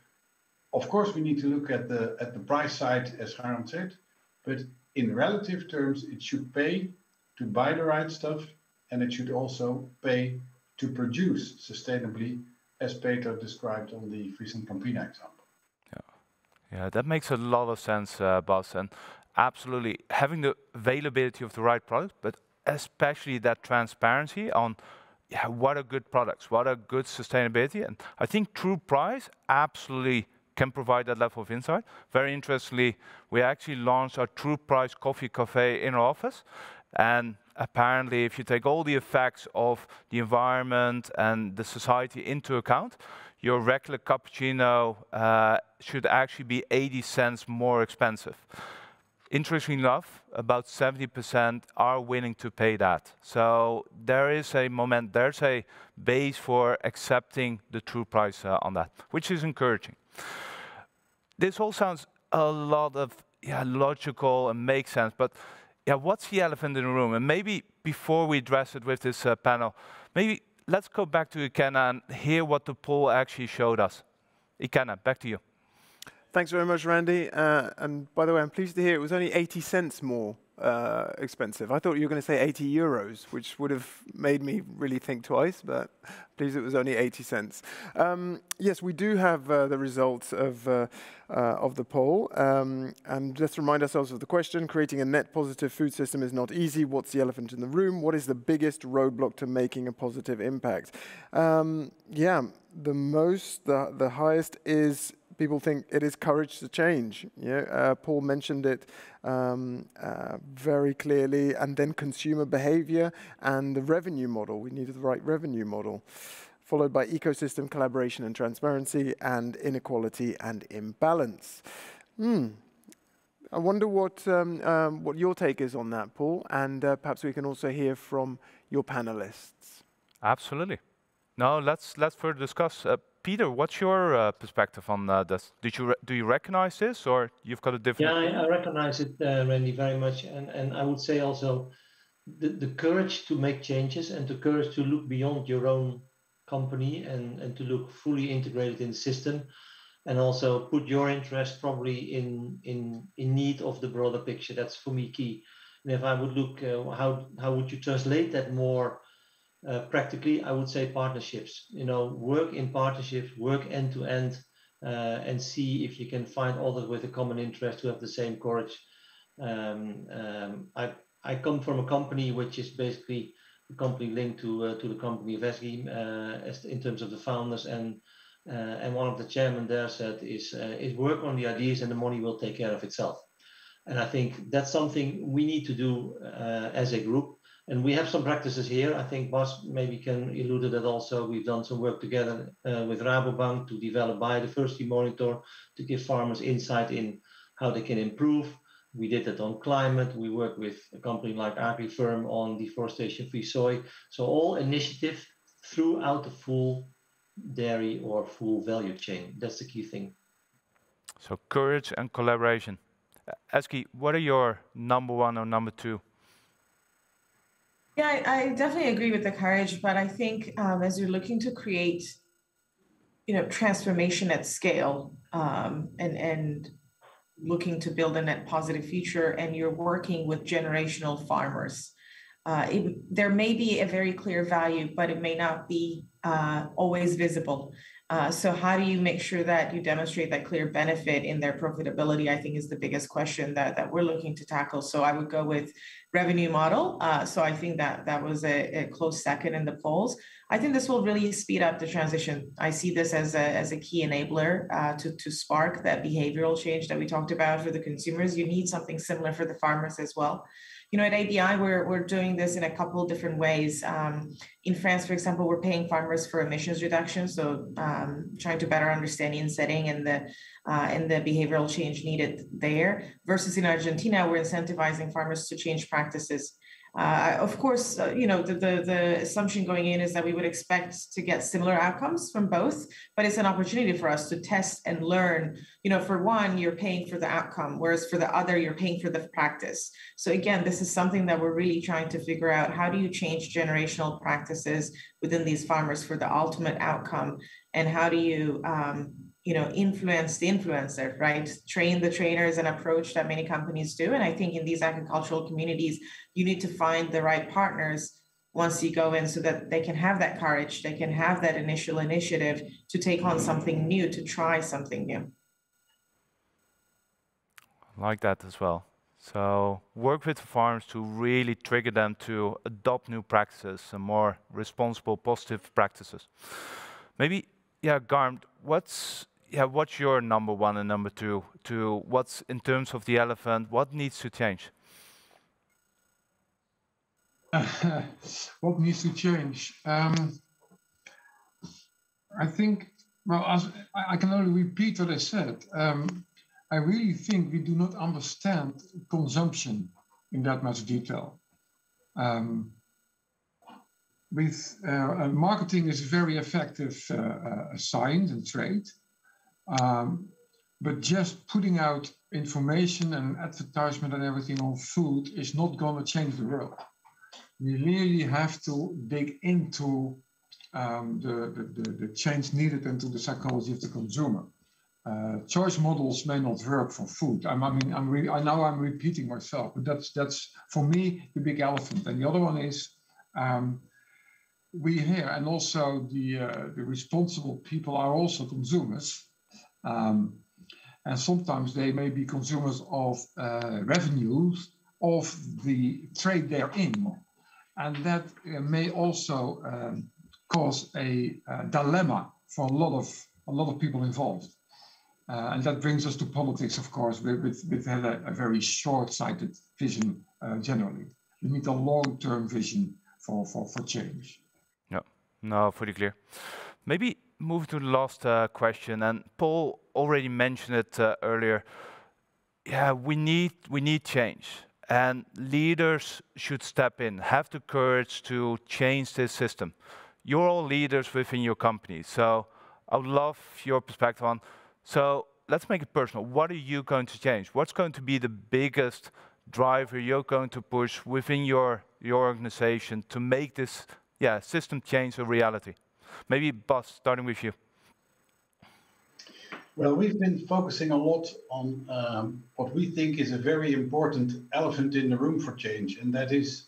of course, we need to look at the at the price side, as Harm said, but in relative terms, it should pay to buy the right stuff, and it should also pay to produce sustainably, as Peter described on the Friesland Campina example. Yeah, yeah, that makes a lot of sense, uh, Bas, and absolutely having the availability of the right product, but especially that transparency on yeah, what are good products, what are good sustainability, and I think True Price absolutely can provide that level of insight. Very interestingly, we actually launched our True Price Coffee Cafe in our office, and apparently, if you take all the effects of the environment and the society into account, your regular cappuccino uh, should actually be 80 cents more expensive. Interestingly enough, about 70% are willing to pay that. So there is a moment, there's a base for accepting the true price uh, on that, which is encouraging. This all sounds a lot of yeah, logical and makes sense, but yeah, what's the elephant in the room? And maybe before we address it with this uh, panel, maybe let's go back to Ikenna and hear what the poll actually showed us. Ikenna, back to you. Thanks very much, Randy. Uh, and by the way, I'm pleased to hear it was only 80 cents more uh, expensive. I thought you were going to say 80 euros, which would have made me really think twice, but please, it was only 80 cents. Um, yes, we do have uh, the results of, uh, uh, of the poll. Um, and let's remind ourselves of the question, creating a net positive food system is not easy. What's the elephant in the room? What is the biggest roadblock to making a positive impact? Um, yeah, the most, the, the highest is people think it is courage to change. Yeah, uh, Paul mentioned it um, uh, very clearly, and then consumer behavior and the revenue model. We needed the right revenue model, followed by ecosystem collaboration and transparency, and inequality and imbalance. Hmm. I wonder what um, um, what your take is on that, Paul, and uh, perhaps we can also hear from your panelists. Absolutely. Now let's let's further discuss. Peter, what's your uh, perspective on uh, this? Did you do you recognize this, or you've got a different? Yeah, I, I recognize it, uh, Randy, very much, and and I would say also the, the courage to make changes and the courage to look beyond your own company and and to look fully integrated in the system, and also put your interest probably in in in need of the broader picture. That's for me key. And if I would look, uh, how how would you translate that more? Uh, practically, I would say partnerships. You know, work in partnerships, work end to end, uh, and see if you can find others with a common interest who have the same courage. Um, um, I I come from a company which is basically a company linked to uh, to the company of uh, as in terms of the founders and uh, and one of the chairman there said is is work on the ideas and the money will take care of itself. And I think that's something we need to do as a group and we have some practices here. I think Bas maybe can allude to that also. We've done some work together uh, with Rabobank to develop biodiversity monitor to give farmers insight in how they can improve We did that on climate. We work with a company like AgriFirm on deforestation-free soy. So all initiative throughout the full dairy or full value chain. That's the key thing. So courage and collaboration. Ezgi, what are your number one or number two? Yeah, I, I definitely agree with the courage, but I think um, as you're looking to create, you know, transformation at scale, um, and and looking to build a net positive future, and you're working with generational farmers, uh, it, there may be a very clear value, but it may not be uh, always visible. Uh, so how do you make sure that you demonstrate that clear benefit in their profitability? I think is the biggest question that, that we're looking to tackle. So I would go with revenue model. Uh, so I think that that was a, a, close second in the polls. I think this will really speed up the transition. I see this as a, as a key enabler uh, to, to spark that behavioral change that we talked about for the consumers. You need something similar for the farmers as well you know, at ABI, we're, we're doing this in a couple different ways. Um, in France, for example, we're paying farmers for emissions reduction, so um, trying to better understand in setting and the uh, and the behavioral change needed there. Versus in Argentina, we're incentivizing farmers to change practices. Uh, of course, uh, you know, the, the, the, assumption going in is that we would expect to get similar outcomes from both, but it's an opportunity for us to test and learn. You know, for one, you're paying for the outcome, whereas for the other, you're paying for the practice. So again, this is something that we're really trying to figure out. How do you change generational practices within these farmers for the ultimate outcome? And how do you um, you know influence the influencer right? Train the trainers an approach that many companies do. And i think in these agricultural communities you need to find the right partners once you go in so that they can have that courage they can have that initial initiative to take on something new to try something new. Like that as well. So work with farms to really trigger them to adopt new practices and more responsible positive practices. Maybe yeah Garmt what's yeah, what's your number one and number two to what's in terms of the elephant, what needs to change? what needs to change? Um, I think, well, as, I, can only repeat what I said. Um, I really think we do not understand consumption in that much detail. Um, with uh, marketing is very effective uh, uh, science and trade, um, but just putting out information and advertisement and everything on food is not going to change the world. We really have to dig into um, the, the, the, change needed into the psychology of the consumer. Uh, choice models may not work for food. I'm, I mean, I'm really, I know I'm repeating myself, but that's that's for me the big elephant. And the other one is um, we here, and also the uh, the responsible people are also consumers. Um, and sometimes they may be consumers of uh, revenues of the trade they're in. And that uh, may also um, cause a, a, dilemma for a lot of a lot of people involved. Uh, and that brings us to politics, of course, with, with, with a, a, very short-sighted vision uh, generally. We need a long-term vision for, for, for change. Yeah, no, fully clear. Maybe move to the last uh, question, and Paul already mentioned it uh, earlier. Yeah, we need we need change, and leaders should step in, have the courage to change this system. You're all leaders within your company, so I would love your perspective on. So let's make it personal. What are you going to change? What's going to be the biggest driver you're going to push within your your organization to make this yeah system change a reality? Maybe Bas, starting with you. Well, we've been focusing a lot on um, what we think is a very important elephant in the room for change, and that is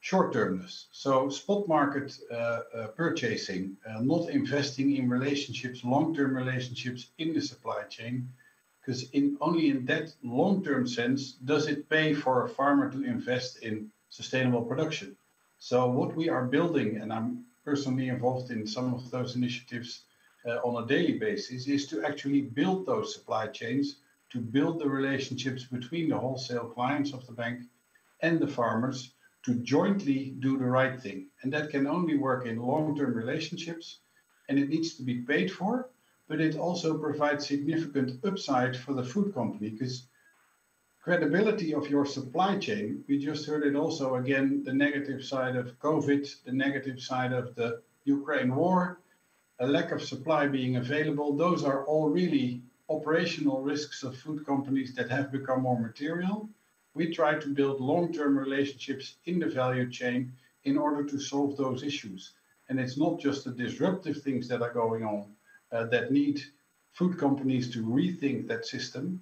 short-termness. So spot market uh, uh, purchasing, uh, not investing in relationships, long-term relationships in the supply chain, because in only in that long-term sense does it pay for a farmer to invest in sustainable production. So what we are building, and I'm personally involved in some of those initiatives uh, on a daily basis, is to actually build those supply chains, to build the relationships between the wholesale clients of the bank and the farmers to jointly do the right thing. And that can only work in long term relationships and it needs to be paid for, but it also provides significant upside for the food company because credibility of your supply chain, we just heard it also again, the negative side of COVID, the negative side of the Ukraine war, a lack of supply being available. Those are all really operational risks of food companies that have become more material. We try to build long-term relationships in the value chain in order to solve those issues. And it's not just the disruptive things that are going on uh, that need food companies to rethink that system.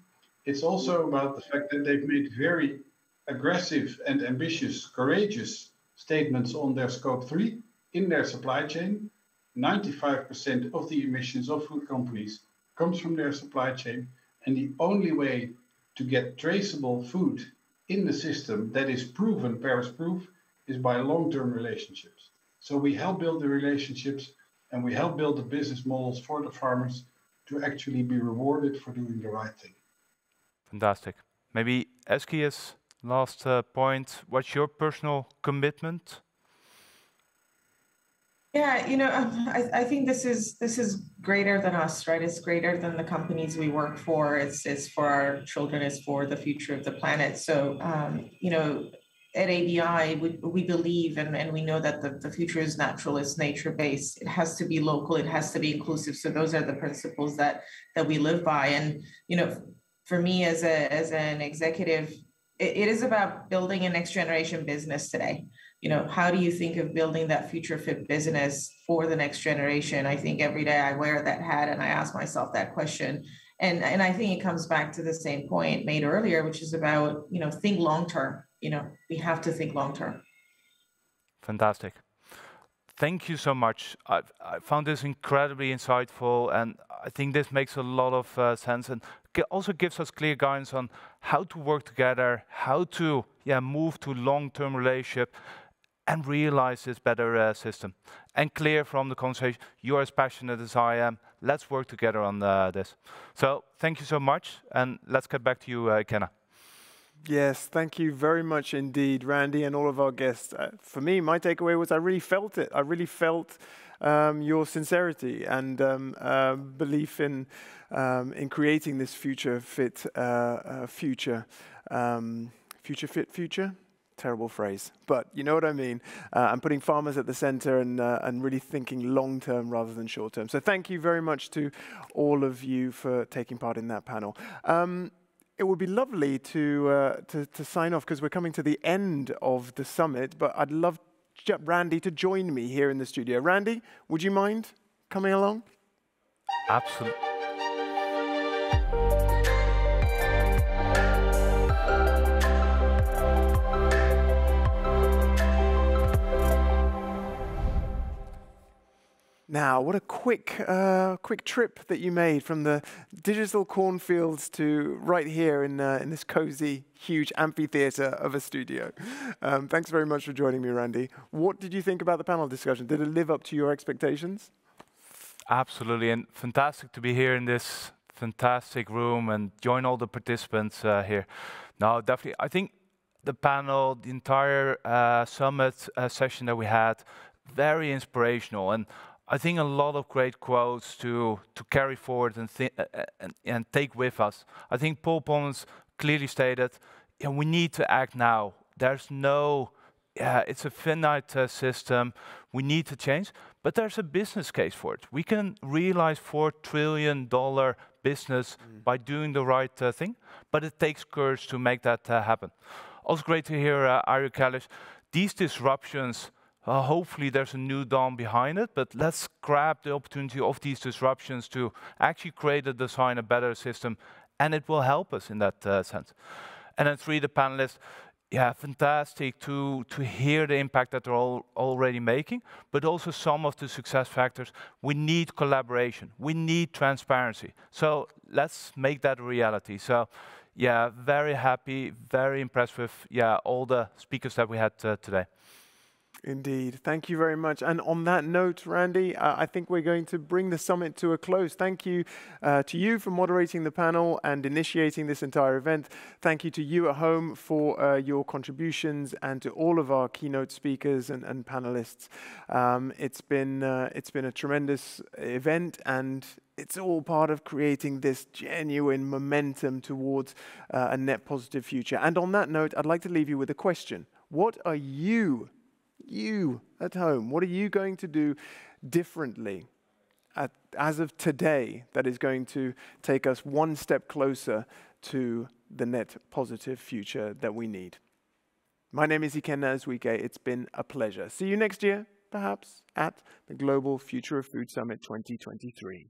It's also about the fact that they've made very aggressive and ambitious, courageous statements on their scope three in their supply chain. 95% of the emissions of food companies comes from their supply chain. And the only way to get traceable food in the system that is proven Paris proof is by long-term relationships. So we help build the relationships and we help build the business models for the farmers to actually be rewarded for doing the right thing. Fantastic. Maybe Eskies, last uh, point. What's your personal commitment? Yeah, you know, um, I, I think this is this is greater than us, right? It's greater than the companies we work for. It's it's for our children. It's for the future of the planet. So, um, you know, at ABI, we, we believe and, and we know that the, the future is natural, it's nature based. It has to be local, it has to be inclusive. So those are the principles that that we live by. And you know, for me as a as an executive, it, it is about building a next generation business today. You know how do you think of building that future fit business for the next generation? I think every day i wear that hat and i ask myself that question. And and i think it comes back to the same point made earlier which is about you know think long term. You know we have to think long term. Fantastic. Thank you so much. I i found this incredibly insightful and i think this makes a lot of uh, sense. And also gives us clear guidance on how to work together how to yeah move to long-term relationship and realize this better uh, system. And clear from the conversation, you're as passionate as I am. Let's work together on uh, this. So thank you so much, and let's get back to you, uh, Kenna. Yes, thank you very much indeed, Randy, and all of our guests. Uh, for me, my takeaway was I really felt it. I really felt um, your sincerity and um, uh, belief in um, in creating this future fit uh, uh future um, future fit future terrible phrase, but you know what I mean. Uh, I'm putting farmers at the center and, uh, and really thinking long term rather than short term. So thank you very much to all of you for taking part in that panel. Um, it would be lovely to, uh, to, to, sign off because we're coming to the end of the summit, but I'd love Randy to join me here in the studio. Randy, would you mind coming along? Absolutely. Now, what a quick, uh, quick trip that you made from the digital cornfields to right here in, uh, in this cozy, huge amphitheater of a studio. Um, thanks very much for joining me, Randy. What did you think about the panel discussion? Did it live up to your expectations? Absolutely, and fantastic to be here in this fantastic room and join all the participants uh, here. Now, definitely, I think the panel, the entire uh, summit uh, session that we had, very inspirational. And I think a lot of great quotes to, to carry forward and, and, and, take with us. I think Paul Polmans clearly stated, yeah, we need to act now. There's no, yeah, it's a finite uh, system. We need to change, but there's a business case for it. We can realize $4 trillion business mm. by doing the right uh, thing, but it takes courage to make that uh, happen. Also great to hear uh, Arjo Kalish. These disruptions uh, hopefully there's a new dawn behind it, but let's grab the opportunity of these disruptions to actually create a design a better system, and it will help us in that uh, sense. And then three, the panelists, yeah, fantastic to, to hear the impact that they're all already making, but also some of the success factors. We need collaboration. We need transparency. So let's make that a reality. So yeah, very happy, very impressed with yeah, all the speakers that we had uh, today. Indeed. Thank you very much. And on that note, Randy, uh, I think we're going to bring the summit to a close. Thank you uh, to you for moderating the panel and initiating this entire event. Thank you to you at home for uh, your contributions and to all of our keynote speakers and, and panelists. Um, it's been uh, it's been a tremendous event and it's all part of creating this genuine momentum towards uh, a net positive future. And on that note, I'd like to leave you with a question. What are you you at home? What are you going to do differently at, as of today that is going to take us one step closer to the net positive future that we need? My name is Ikenna Azuike. It's been a pleasure. See you next year, perhaps, at the Global Future of Food Summit 2023.